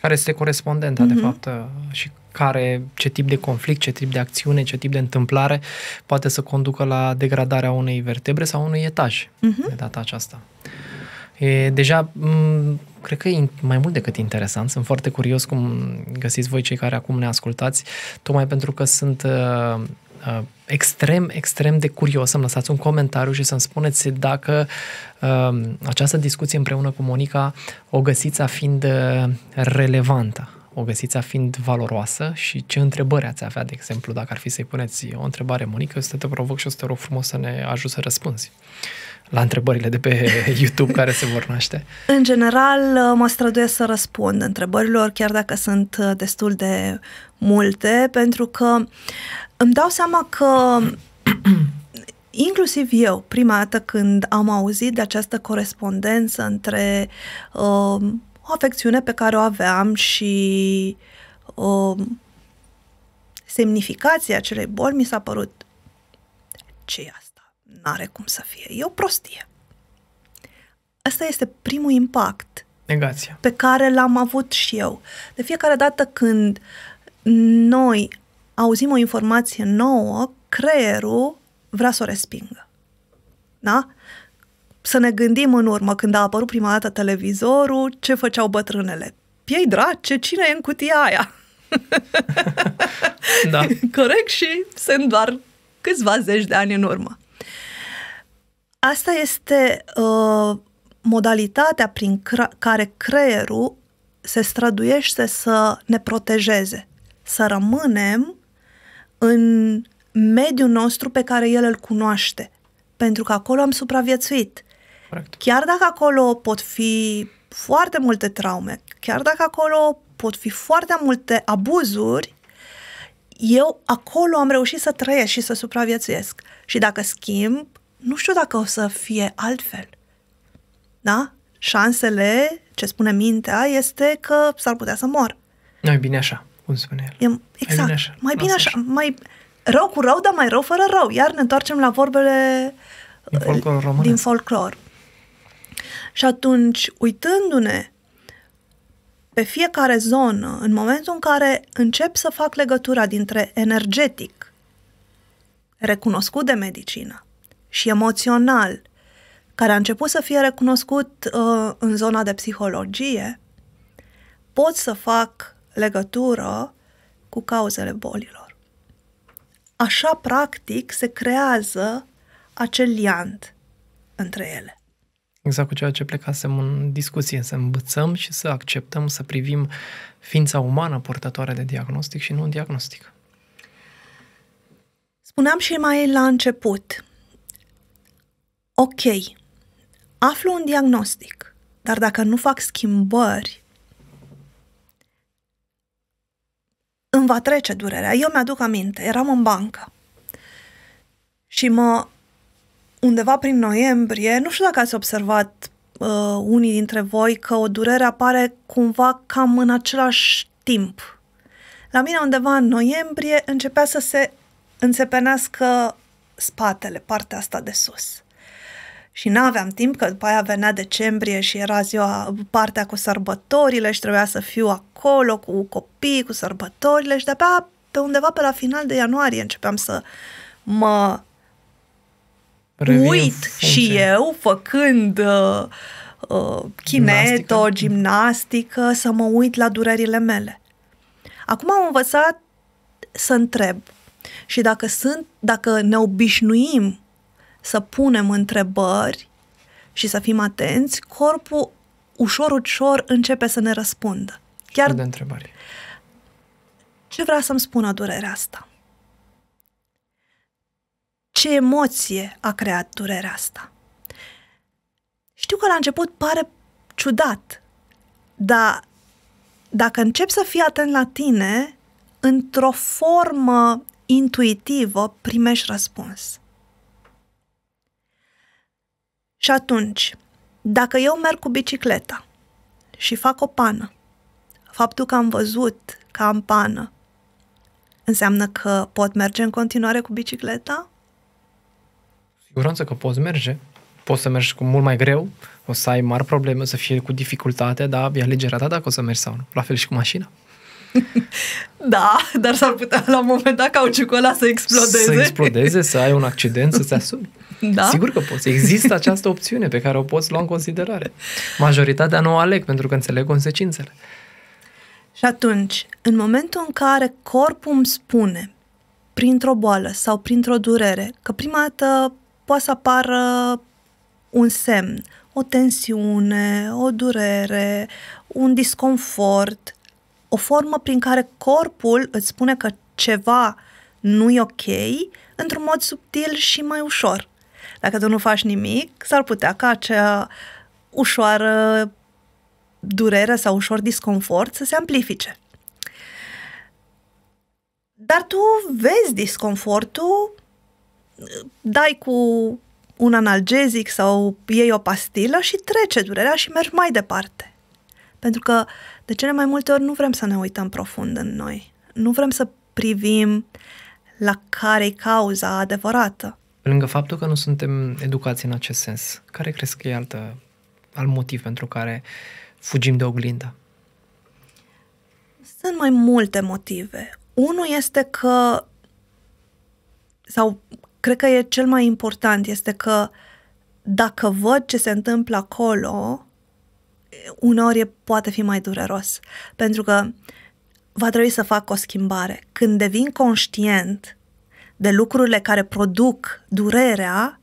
Care este corespondenta, mm-hmm. de fapt, uh, și care, ce tip de conflict, ce tip de acțiune, ce tip de întâmplare poate să conducă la degradarea unei vertebre sau unui etaj Mhm. de data aceasta. E, deja, m- cred că e mai mult decât interesant. Sunt foarte curios cum găsiți voi cei care acum ne ascultați, tocmai pentru că sunt uh, uh, extrem, extrem de curios să-mi lăsați un comentariu și să-mi spuneți dacă uh, această discuție împreună cu Monica o găsiți a fiind uh, relevantă o găsiți a fiind valoroasă și ce întrebări ați avea, de exemplu, dacă ar fi să-i puneți o întrebare, Monica, eu să te provoc și o să te rog frumos să ne ajut să răspunzi la întrebările de pe <laughs> YouTube care se vor naște. În general, uh, mă străduiesc să răspund întrebărilor, chiar dacă sunt uh, destul de multe, pentru că îmi dau seama că <clears throat> inclusiv eu, prima dată când am auzit de această corespondență între uh, o afecțiune pe care o aveam și uh, semnificația acelei boli, mi s-a părut ce e asta? N-are cum să fie. E o prostie. Asta este primul impact Negația. pe care l-am avut și eu. De fiecare dată când noi auzim o informație nouă, creierul vrea să o respingă. Da? Să ne gândim în urmă, când a apărut prima dată televizorul, ce făceau bătrânele. Piei drace, cine e în cutia aia? <laughs> Da. <laughs> Corect? Și sunt doar câțiva zeci de ani în urmă. Asta este uh, modalitatea prin cra- care creierul se străduiește să ne protejeze, să rămânem în mediul nostru pe care el îl cunoaște, pentru că acolo am supraviețuit. Corect. Chiar dacă acolo pot fi foarte multe traume, chiar dacă acolo pot fi foarte multe abuzuri, eu acolo am reușit să trăiesc și să supraviețuiesc. Și dacă schimb, nu știu dacă o să fie altfel. Da? Șansele, ce spune mintea, este că s-ar putea să mor. Mai bine așa, cum spune el. E, exact. bine așa. Mai bine Lasă așa. așa. Mai rău cu rău, dar mai rău fără rău. Iar ne întoarcem la vorbele Din folclorul românesc. din folclor. Și atunci, uitându-ne pe fiecare zonă, în momentul în care încep să fac legătura dintre energetic, recunoscut de medicină, și emoțional, care a început să fie recunoscut uh, în zona de psihologie, pot să fac legătură cu cauzele bolilor. Așa, practic, se creează acel liant între ele. Exact cu ceea ce plecasem în discuție, să îmbățăm și să acceptăm, să privim ființa umană purtătoare de diagnostic și nu un diagnostic. Spuneam și mai la început, ok, aflu un diagnostic, dar dacă nu fac schimbări, îmi va trece durerea. Eu mi-aduc aminte, eram în bancă și mă undeva prin noiembrie, nu știu dacă ați observat uh, unii dintre voi că o durere apare cumva cam în același timp. La mine undeva în noiembrie începea să se înțepenească spatele, partea asta de sus. Și n-aveam timp, că după aia venea decembrie și era ziua, partea cu sărbătorile și trebuia să fiu acolo cu copii, cu sărbătorile și de-abia pe undeva pe la final de ianuarie începeam să mă Revin uit funcție. și eu făcând uh, uh, kineto, Gimnastică. gimnastică, să mă uit la durerile mele. Acum am învățat să întreb și dacă sunt, dacă ne obișnuim să punem întrebări și să fim atenți, corpul ușor, ușor începe să ne răspundă. Chiar de întrebare. ce vrea să-mi spună durerea asta? Ce emoție a creat durerea asta? Știu că la început pare ciudat, dar dacă începi să fii atent la tine, într-o formă intuitivă primești răspuns. Și atunci, dacă eu merg cu bicicleta și fac o pană, faptul că am văzut că am pană, înseamnă că pot merge în continuare cu bicicleta? Siguranță că poți merge. Poți să mergi cu mult mai greu, o să ai mari probleme, o să fie cu dificultate, dar e alegerea ta dacă o să mergi sau nu. La fel și cu mașina. <laughs> Da, dar s-ar putea la un moment dat cauciucul ăla să explodeze. Să explodeze, să ai un accident, să-ți asumi. <laughs> Da? Sigur că poți. Există această opțiune pe care o poți lua în considerare. Majoritatea nu o aleg pentru că înțeleg consecințele. Și atunci, în momentul în care corpul îmi spune, printr-o boală sau printr-o durere, că prima dată poate să apară un semn, o tensiune, o durere, un disconfort, o formă prin care corpul îți spune că ceva nu e ok, într-un mod subtil și mai ușor. Dacă tu nu faci nimic, s-ar putea ca acea ușoară durere sau ușor disconfort să se amplifice. Dar tu vezi disconfortul, dai cu un analgezic sau iei o pastilă și trece durerea și mergi mai departe. Pentru că de cele mai multe ori nu vrem să ne uităm profund în noi. Nu vrem să privim la care e cauza adevărată. Pe lângă faptul că nu suntem educați în acest sens, care crezi că e altă, alt motiv pentru care fugim de oglindă? Sunt mai multe motive. Unul este că, sau cred că e cel mai important, este că dacă văd ce se întâmplă acolo, uneori e, poate fi mai dureros. Pentru că va trebui să fac o schimbare. Când devin conștient de lucrurile care produc durerea,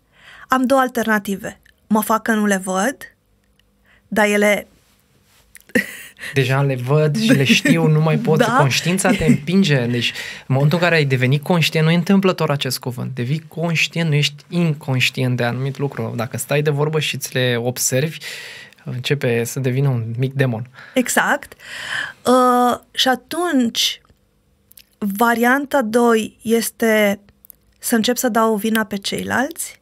am două alternative. Mă fac că nu le văd, dar ele Deja le văd și le știu, nu mai pot. <laughs> Da. Conștiința te împinge. Deci, în momentul în care ai devenit conștient, nu e întâmplător acest cuvânt. Devii conștient, nu ești inconștient de anumit lucru. Dacă stai de vorbă și ți le observi, începe să devină un mic demon. Exact. Uh, și atunci, varianta 2 este să încep să dau vina pe ceilalți.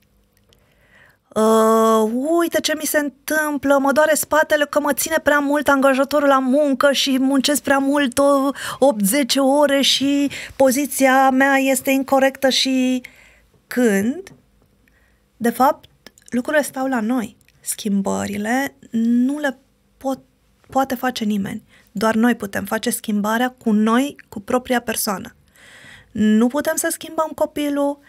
Uh, uite ce mi se întâmplă, mă doare spatele că mă ține prea mult angajatorul la muncă și muncesc prea mult o 8-10 ore și poziția mea este incorrectă și când, de fapt, lucrurile stau la noi. Schimbările nu le pot, poate face nimeni. Doar noi putem face schimbarea cu noi, cu propria persoană. Nu putem să schimbăm copilul,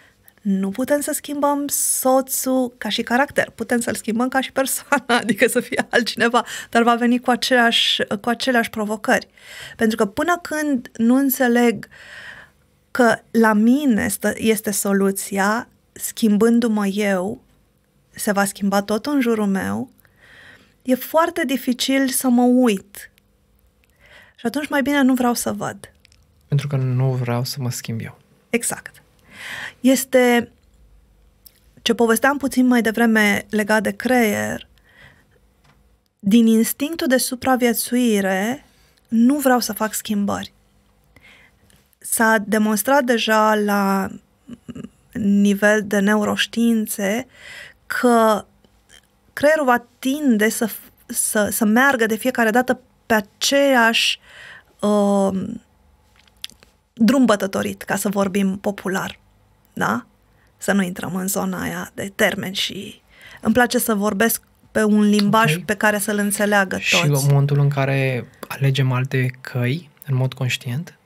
nu putem să schimbăm soțul ca și caracter, putem să-l schimbăm ca și persoană, <laughs> adică să fie altcineva, dar va veni cu aceleași, cu aceleași provocări. Pentru că până când nu înțeleg că la mine stă, este soluția, schimbându-mă eu, se va schimba tot în jurul meu, e foarte dificil să mă uit. Și atunci mai bine nu vreau să văd. Pentru că nu vreau să mă schimb eu. Exact. Este ce povesteam puțin mai devreme legat de creier, din instinctul de supraviețuire, nu vreau să fac schimbări. s-a demonstrat deja la nivel de neuroștiințe că creierul va tinde să, să, să meargă de fiecare dată pe aceeași uh, drum bătătorit, ca să vorbim popular. Da? Să nu intrăm în zona aia de termeni și îmi place să vorbesc pe un limbaj okay. pe care să-l înțeleagă toți. Și în momentul în care alegem alte căi, în mod conștient?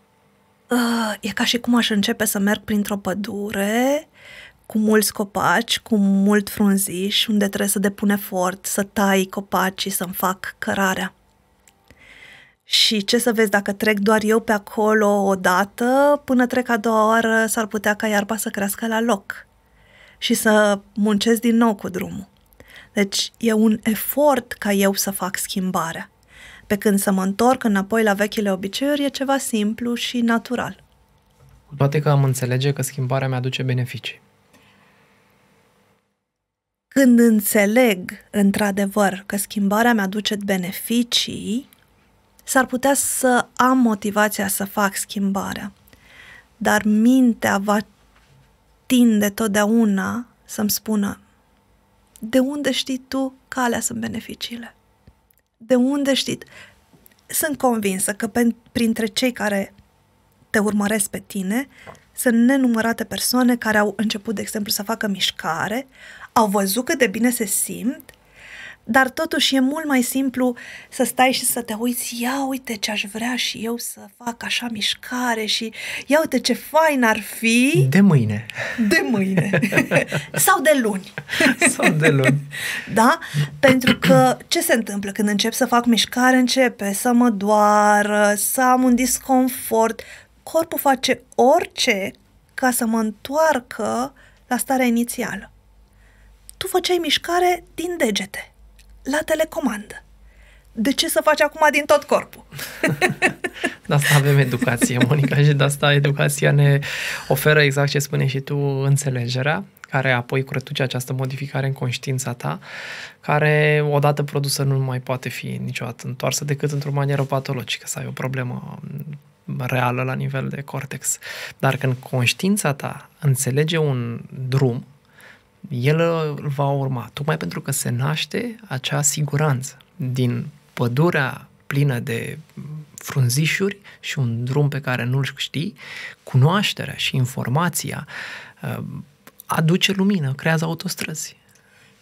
Uh, e ca și cum aș începe să merg printr-o pădure cu mulți copaci, cu mult frunziș, unde trebuie să depun efort, să tai copacii, să-mi fac cărarea. Și ce să vezi, dacă trec doar eu pe acolo o dată, până trec a doua oară, s-ar putea ca iarba să crească la loc și să muncesc din nou cu drumul. Deci e un efort ca eu să fac schimbarea. Pe când să mă întorc înapoi la vechile obiceiuri e ceva simplu și natural. Cu toate că am înțelege că schimbarea mi-aduce beneficii. Când înțeleg într-adevăr că schimbarea mi-aduce beneficii, s-ar putea să am motivația să fac schimbarea. Dar mintea va tinde totdeauna să-mi spună de unde știi tu că alea sunt beneficiile? De unde știi? Sunt convinsă că pe, printre cei care te urmăresc pe tine sunt nenumărate persoane care au început, de exemplu, să facă mișcare, au văzut cât de bine se simt dar totuși e mult mai simplu să stai și să te uiți, ia uite ce aș vrea și eu să fac așa mișcare și ia uite ce fain ar fi. De mâine. De mâine. <laughs> Sau de luni. Sau de luni. <laughs> da? Pentru că ce se întâmplă când încep să fac mișcare? Începe să mă doară, să am un disconfort. Corpul face orice ca să mă întoarcă la starea inițială. Tu făceai mișcare din degete la telecomandă. De ce să faci acum din tot corpul? <laughs> de asta avem educație, Monica, și de asta educația ne oferă exact ce spune și tu, înțelegerea, care apoi reduce această modificare în conștiința ta, care odată produsă nu mai poate fi niciodată întoarsă decât într-o manieră patologică, să ai o problemă reală la nivel de cortex. Dar când conștiința ta înțelege un drum, el îl va urma, tocmai pentru că se naște acea siguranță din pădurea plină de frunzișuri și un drum pe care nu-l știi, cunoașterea și informația uh, aduce lumină, creează autostrăzi.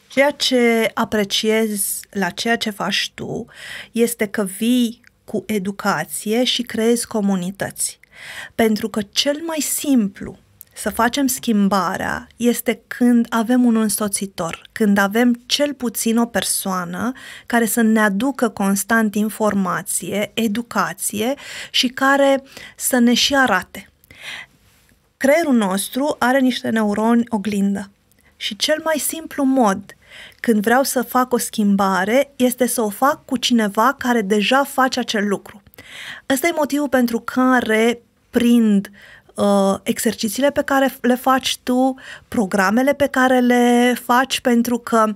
Ceea ce apreciez la ceea ce faci tu este că vii cu educație și creezi comunități. Pentru că cel mai simplu să facem schimbarea este când avem un însoțitor, când avem cel puțin o persoană care să ne aducă constant informație, educație și care să ne și arate. Creierul nostru are niște neuroni oglindă și cel mai simplu mod când vreau să fac o schimbare este să o fac cu cineva care deja face acel lucru. Ăsta e motivul pentru care prind uh, exercițiile pe care le faci tu, programele pe care le faci, pentru că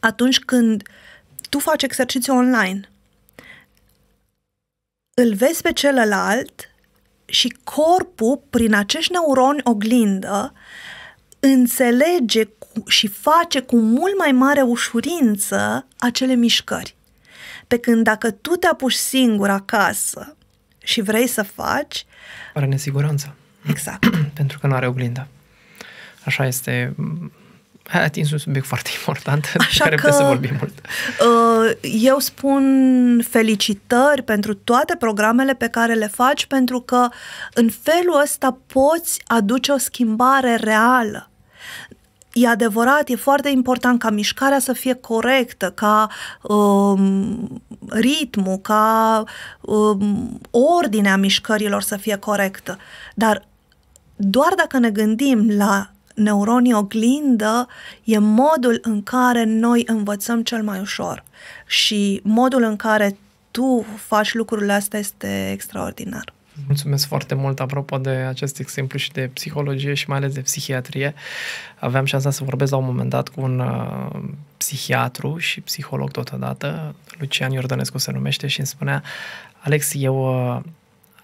atunci când tu faci exercițiu online, îl vezi pe celălalt și corpul, prin acești neuroni oglindă, înțelege și face cu mult mai mare ușurință acele mișcări. Pe când dacă tu te apuci singur acasă și vrei să faci... Are nesiguranță. Exact. <clears throat> Pentru că nu are oglindă. Așa este ai atins un subiect foarte <laughs> important Așa care că, să vorbim mult. Uh, eu spun felicitări pentru toate programele pe care le faci, pentru că în felul ăsta poți aduce o schimbare reală e adevărat, e foarte important ca mișcarea să fie corectă, ca um, ritmul, ca um, ordinea mișcărilor să fie corectă. Dar doar dacă ne gândim la neuronii oglindă, e modul în care noi învățăm cel mai ușor. Și modul în care tu faci lucrurile astea este extraordinar. Mulțumesc foarte mult apropo de acest exemplu și de psihologie și mai ales de psihiatrie. Aveam șansa să vorbesc la un moment dat cu un uh, psihiatru și psiholog totodată, Lucian Iordănescu se numește și îmi spunea Alex, eu uh,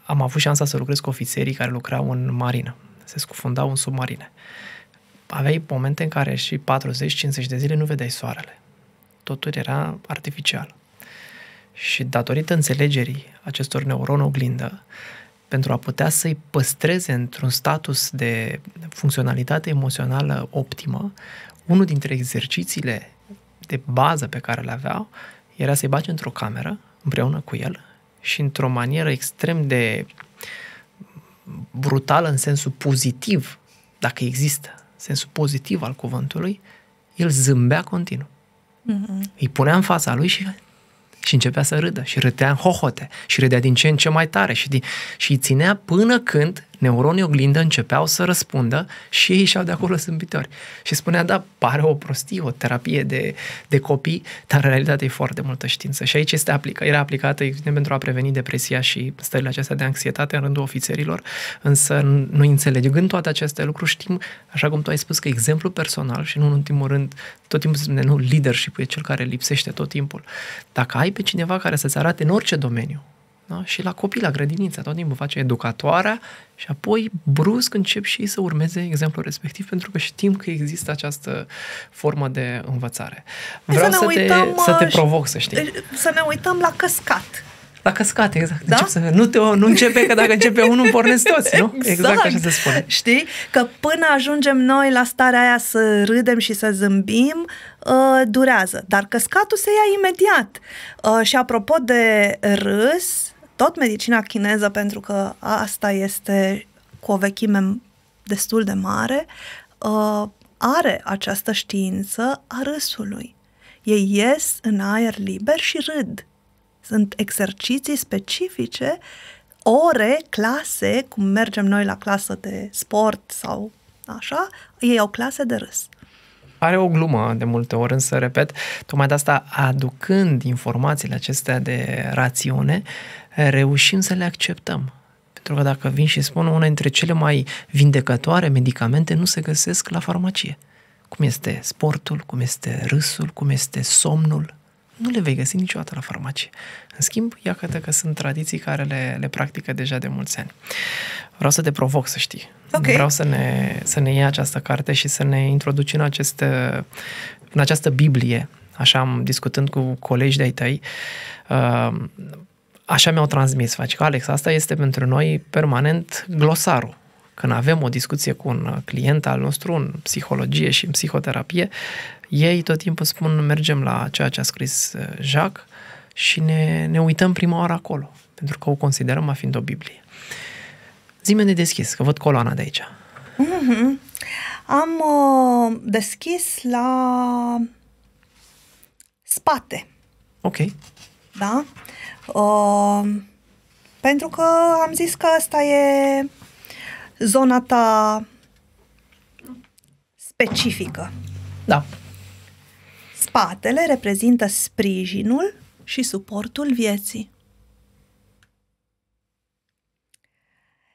am avut șansa să lucrez cu ofițerii care lucrau în marină. Se scufundau în submarine. Aveai momente în care și 40-50 de zile nu vedeai soarele. Totul era artificial. Și datorită înțelegerii acestor neuroni oglindă, pentru a putea să-i păstreze într-un status de funcționalitate emoțională optimă, unul dintre exercițiile de bază pe care le aveau era să-i bage într-o cameră împreună cu el și într-o manieră extrem de brutală în sensul pozitiv, dacă există, sensul pozitiv al cuvântului, el zâmbea continuu. Mm-hmm. Îi punea în fața lui și și începea să râdă și râdea în hohote și râdea din ce în ce mai tare și, din, și îi ținea până când neuronii oglindă începeau să răspundă și ei ieșeau de acolo sâmbitori. Și spunea, da, pare o prostie, o terapie de, de copii, dar în realitate e foarte multă știință. Și aici este aplică, era aplicată evident pentru a preveni depresia și stările acestea de anxietate în rândul ofițerilor, însă noi înțelegând toate aceste lucruri știm, așa cum tu ai spus, că exemplu personal și nu în ultimul rând, tot timpul se spune, nu, leadership e cel care lipsește tot timpul. Dacă ai pe cineva care să-ți arate în orice domeniu, da? Și la copii, la grădiniță, tot timpul face educatoarea și apoi brusc încep și ei să urmeze exemplul respectiv pentru că știm că există această formă de învățare. Vreau să, să, uităm, te, să te uh, provoc, să știi. Să ne uităm la căscat. La căscat, exact. Da? să, nu, te, nu începe, că dacă începe unul, <laughs> pornesc toți, nu? Exact. exact așa se spune. Știi? Că până ajungem noi la starea aia să râdem și să zâmbim, uh, durează. Dar căscatul se ia imediat. Uh, și apropo de râs, tot medicina chineză, pentru că asta este cu o vechime destul de mare, uh, are această știință a râsului. Ei ies în aer liber și râd. Sunt exerciții specifice, ore, clase, cum mergem noi la clasă de sport sau așa, ei au clase de râs. Are o glumă de multe ori, însă, repet, tocmai de asta, aducând informațiile acestea de rațiune, reușim să le acceptăm. Pentru că dacă vin și spun una dintre cele mai vindecătoare medicamente nu se găsesc la farmacie. Cum este sportul, cum este râsul, cum este somnul, nu le vei găsi niciodată la farmacie. În schimb, iată că sunt tradiții care le, le practică deja de mulți ani. Vreau să te provoc să știi. Okay. Vreau să ne, să ne iei această carte și să ne introduci în, aceste, în această Biblie, așa am discutând cu colegi de-ai tăi, uh, așa mi-au transmis, faci că Alex, asta este pentru noi permanent glosarul. Când avem o discuție cu un client al nostru în psihologie și în psihoterapie, ei tot timpul spun mergem la ceea ce a scris uh, Jacques și ne, ne uităm prima oară acolo, pentru că o considerăm a fiind o Biblie. Zi-mi de deschis, că văd coloana de aici. Mm-hmm. Am uh, deschis la spate. Ok. Da? Uh, pentru că am zis că asta e zona ta specifică. Da. Spatele reprezintă sprijinul și suportul vieții.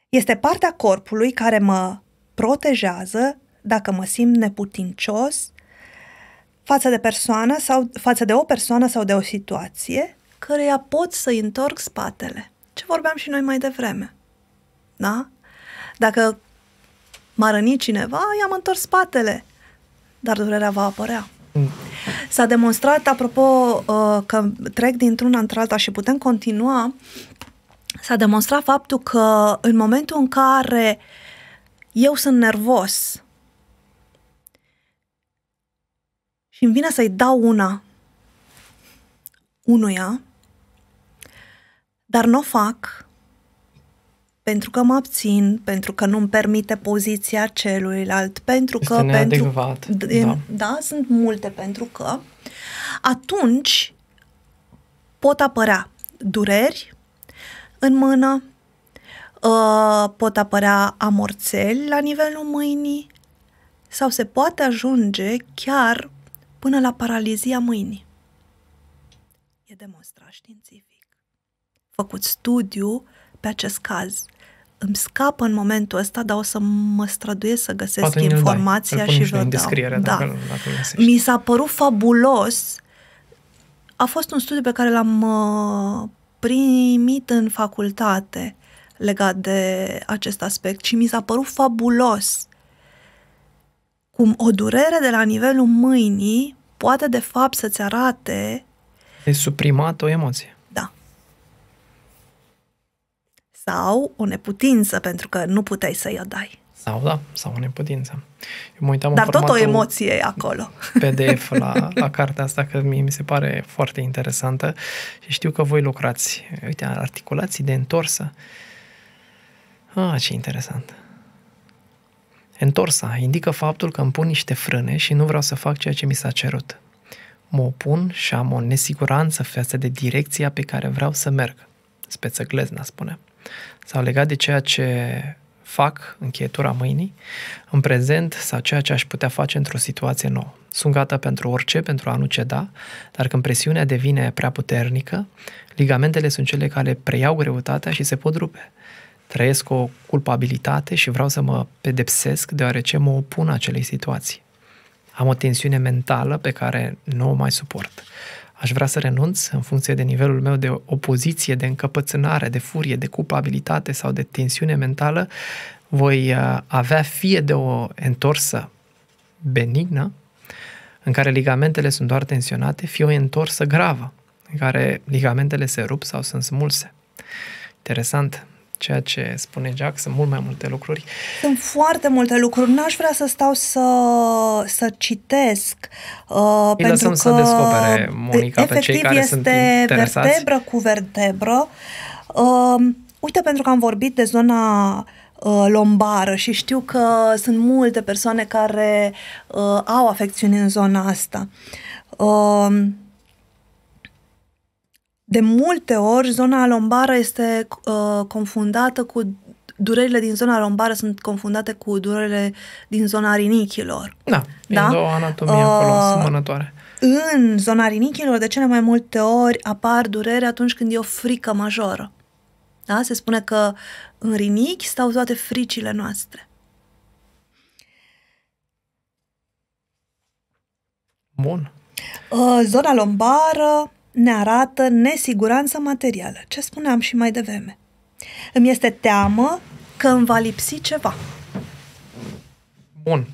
Este partea corpului care mă protejează dacă mă simt neputincios față de persoană sau față de o persoană sau de o situație căreia pot să-i întorc spatele. Ce vorbeam și noi mai devreme. Da? Dacă m-a rănit cineva, i-am întors spatele, dar durerea va apărea. Mm. S-a demonstrat, apropo, uh, că trec dintr-una într-alta și putem continua, s-a demonstrat faptul că în momentul în care eu sunt nervos și îmi vine să-i dau una unuia, dar nu o fac pentru că mă abțin, pentru că nu-mi permite poziția celuilalt, pentru este că... Neadecvat, pentru da. da, sunt multe pentru că atunci pot apărea dureri în mână, uh, pot apărea amorțeli la nivelul mâinii sau se poate ajunge chiar până la paralizia mâinii. E demonstrat științific făcut studiu pe acest caz. Îmi scapă în momentul ăsta, dar o să mă străduiesc să găsesc Poate informația și vă dau. Da. Dacă, dacă Mi s-a părut fabulos. A fost un studiu pe care l-am uh, primit în facultate. legat de acest aspect și mi s-a părut fabulos cum o durere de la nivelul mâinii poate de fapt să-ți arate E suprimat o emoție. da. Sau o neputință pentru că nu puteai să-i o dai. Sau da, sau o neputință. Eu mă uitam Dar în tot o formatul emoție e acolo. <laughs> PDF la, la cartea asta, că mie mi se pare foarte interesantă și știu că voi lucrați. Uite, articulații de întorsă. Ah, ce interesant. Întorsa indică faptul că îmi pun niște frâne și nu vreau să fac ceea ce mi s-a cerut. Mă opun și am o nesiguranță față de direcția pe care vreau să merg. Speță glezna, spune. Sau legat de ceea ce fac, încheietura mâinii, în prezent sau ceea ce aș putea face într-o situație nouă. Sunt gata pentru orice, pentru a nu ceda, dar când presiunea devine prea puternică, ligamentele sunt cele care preiau greutatea și se pot rupe. Trăiesc o culpabilitate și vreau să mă pedepsesc deoarece mă opun acelei situații. Am o tensiune mentală pe care nu o mai suport. Aș vrea să renunț în funcție de nivelul meu de opoziție, de încăpățânare, de furie, de culpabilitate sau de tensiune mentală. Voi uh, avea fie de o întorsă benignă, în care ligamentele sunt doar tensionate, fie o întorsă gravă, în care ligamentele se rup sau sunt smulse. Interesant ceea ce spune Jack, sunt mult mai multe lucruri. Sunt foarte multe lucruri. N-aș vrea să stau să, să citesc. Uh, Îi pentru lăsăm că să descopere, Monica, pe efectiv cei care este sunt interesați. vertebră cu vertebră. Uh, uite, pentru că am vorbit de zona uh, lombară și știu că sunt multe persoane care uh, au afecțiuni în zona asta. Uh, de multe ori, zona lombară este uh, confundată cu durerile din zona lombară sunt confundate cu durerile din zona rinichilor. Da, Da? da? două anatomii Uh, acolo asemănătoare. În zona rinichilor, de cele mai multe ori, apar durere atunci când e o frică majoră. Da? Se spune că în rinichi stau toate fricile noastre. Bun. Uh, Zona lombară ne arată nesiguranță materială, ce spuneam și mai devreme. Îmi este teamă că îmi va lipsi ceva. Bun.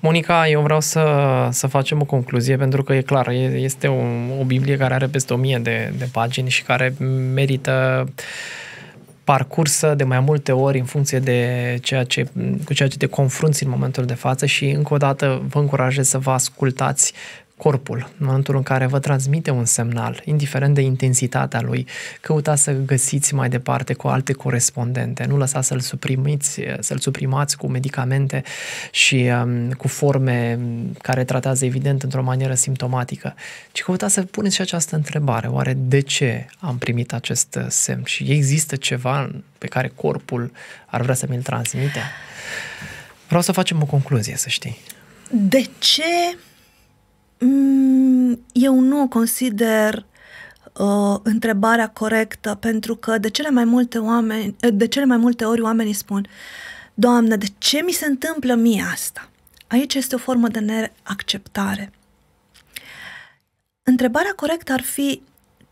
Monica, eu vreau să, să facem o concluzie, pentru că e clar, e, este o, o Biblie care are peste o mie de, de pagini și care merită parcursă de mai multe ori în funcție de ceea ce, cu ceea ce te confrunți în momentul de față și încă o dată vă încurajez să vă ascultați corpul, în momentul în care vă transmite un semnal, indiferent de intensitatea lui, căutați să găsiți mai departe cu alte corespondente, nu lăsați să-l suprimiți, să-l suprimați cu medicamente și um, cu forme care tratează evident într-o manieră simptomatică, ci căutați să puneți și această întrebare, oare de ce am primit acest semn și există ceva pe care corpul ar vrea să mi-l transmite? Vreau să facem o concluzie, să știi. De ce Mm, eu nu o consider uh, întrebarea corectă, pentru că de cele mai multe oameni, de cele mai multe ori oamenii spun Doamne, de ce mi se întâmplă mie asta? Aici este o formă de neacceptare. Întrebarea corectă ar fi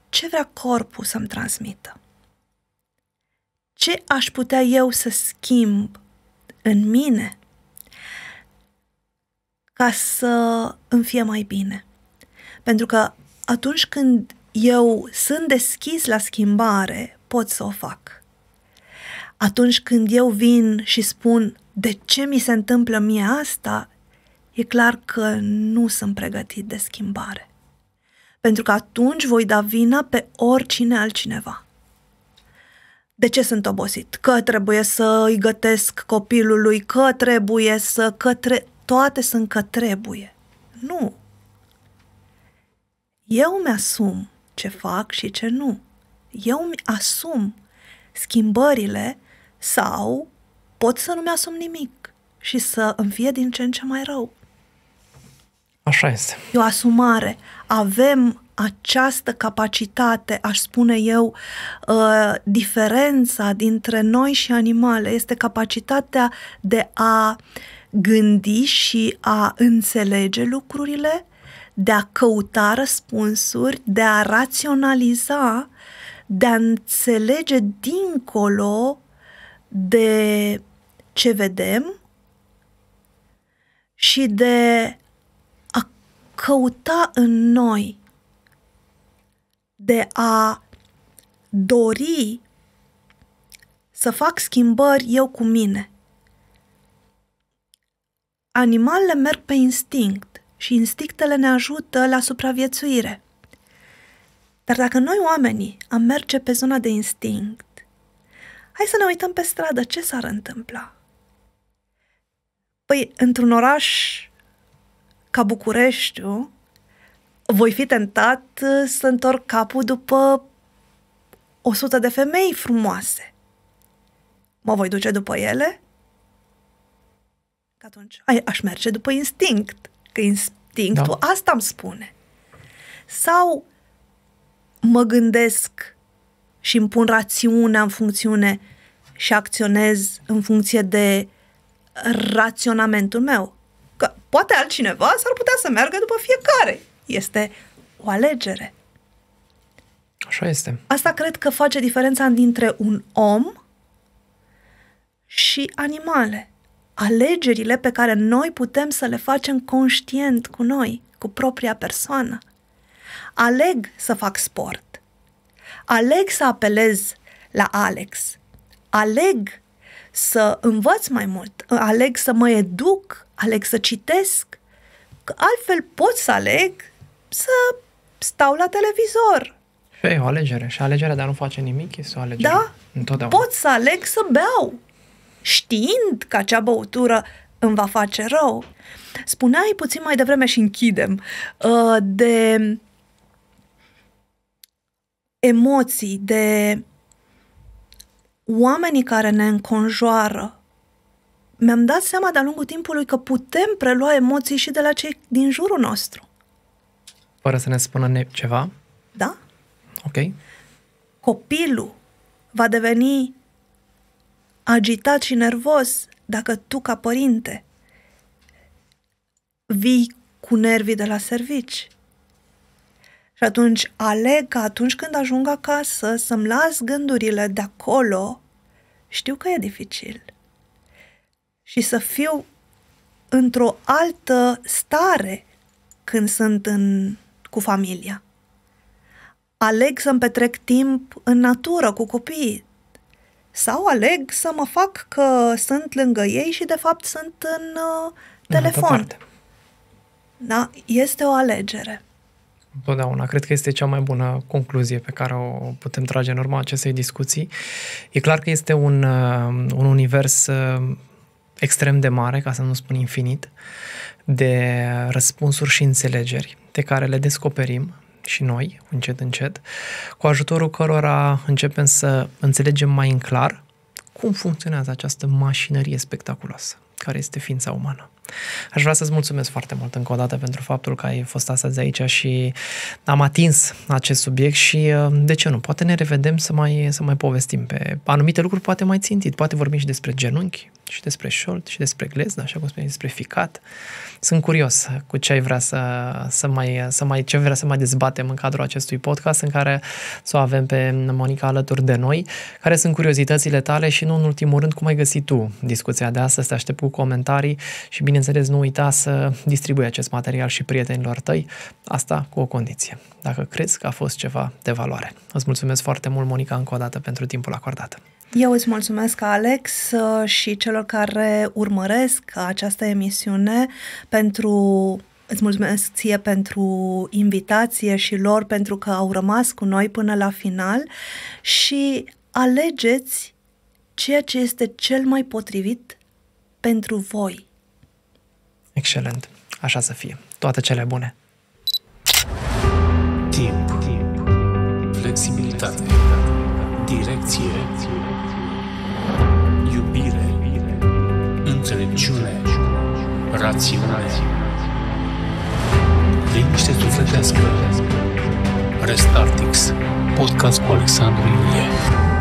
ce vrea corpul să-mi transmită? Ce aș putea eu să schimb în mine ca să îmi fie mai bine. Pentru că atunci când eu sunt deschis la schimbare, pot să o fac. Atunci când eu vin și spun de ce mi se întâmplă mie asta, e clar că nu sunt pregătit de schimbare. Pentru că atunci voi da vina pe oricine altcineva. De ce sunt obosit? Că trebuie să îi gătesc copilului, că trebuie să, că tre- toate sunt că trebuie. Nu. Eu mi-asum ce fac și ce nu. Eu mi-asum schimbările sau pot să nu mi-asum nimic și să îmi fie din ce în ce mai rău. Așa este. E o asumare. Avem această capacitate, aș spune eu, uh, diferența dintre noi și animale este capacitatea de a gândi și a înțelege lucrurile, de a căuta răspunsuri, de a raționaliza, de a înțelege dincolo de ce vedem și de a căuta în noi, de a dori să fac schimbări eu cu mine. Animalele merg pe instinct și instinctele ne ajută la supraviețuire. Dar dacă noi oamenii am merge pe zona de instinct, hai să ne uităm pe stradă ce s-ar întâmpla. Păi, într-un oraș ca Bucureștiu, voi fi tentat să întorc capul după o sută de femei frumoase. Mă voi duce după ele? Că atunci ai, aș merge după instinct, că instinctul da. asta îmi spune. Sau mă gândesc și îmi pun rațiunea în funcțiune și acționez în funcție de raționamentul meu. Că poate altcineva s-ar putea să meargă după fiecare. Este o alegere. Așa este. Asta cred că face diferența dintre un om și animale. Alegerile pe care noi putem să le facem conștient cu noi, cu propria persoană. Aleg să fac sport. Aleg să apelez la Alex. Aleg să învăț mai mult. Aleg să mă educ. Aleg să citesc. Că altfel pot să aleg să stau la televizor. Și e o alegere. Și alegerea de a nu face nimic este o alegere. Da? Întotdeauna. Pot să aleg să beau, știind că acea băutură îmi va face rău. Spuneai puțin mai devreme și închidem uh, de emoții, de oamenii care ne înconjoară. Mi-am dat seama de-a lungul timpului că putem prelua emoții și de la cei din jurul nostru. Fără să ne spună ne- ceva? Da? Ok. Copilul va deveni agitat și nervos dacă tu, ca părinte, vii cu nervii de la servici. Și atunci aleg că atunci când ajung acasă să-mi las gândurile de acolo, știu că e dificil. Și să fiu într-o altă stare când sunt în, cu familia. Aleg să-mi petrec timp în natură cu copiii. Sau aleg să mă fac că sunt lângă ei și de fapt sunt în uh, În altă telefon. parte. Da? Este o alegere. Întotdeauna. Cred că este cea mai bună concluzie pe care o putem trage în urma acestei discuții. E clar că este un, uh, un univers uh, extrem de mare, ca să nu spun infinit, de răspunsuri și înțelegeri de care le descoperim și noi, încet, încet, cu ajutorul cărora începem să înțelegem mai în clar cum funcționează această mașinărie spectaculoasă care este ființa umană. Aș vrea să-ți mulțumesc foarte mult încă o dată pentru faptul că ai fost astăzi aici și am atins acest subiect și de ce nu, poate ne revedem să mai, să mai povestim pe anumite lucruri, poate mai țintit, poate vorbim și despre genunchi, și despre șold, și despre glezna, așa cum spuneai, despre ficat. Sunt curios cu ce ai vrea să, să mai, să mai, ce vrea să mai dezbatem în cadrul acestui podcast în care să o avem pe Monica alături de noi, care sunt curiozitățile tale și nu în ultimul rând cum ai găsit tu discuția de astăzi, te aștept cu comentarii și bineînțeles nu uita să distribui acest material și prietenilor tăi, asta cu o condiție, dacă crezi că a fost ceva de valoare. Îți mulțumesc foarte mult, Monica, încă o dată pentru timpul acordat. Eu îți mulțumesc, Alex, și celor care urmăresc această emisiune pentru Îți mulțumesc ție pentru invitație și lor pentru că au rămas cu noi până la final și alegeți ceea ce este cel mai potrivit pentru voi. Excelent. Așa să fie. Toate cele bune. Timp. Flexibilitate. Direcție. Iubire. Înțelepciune. Rațiune. Liniște sufletească. Restartix. Podcast cu Alexandru Ilie.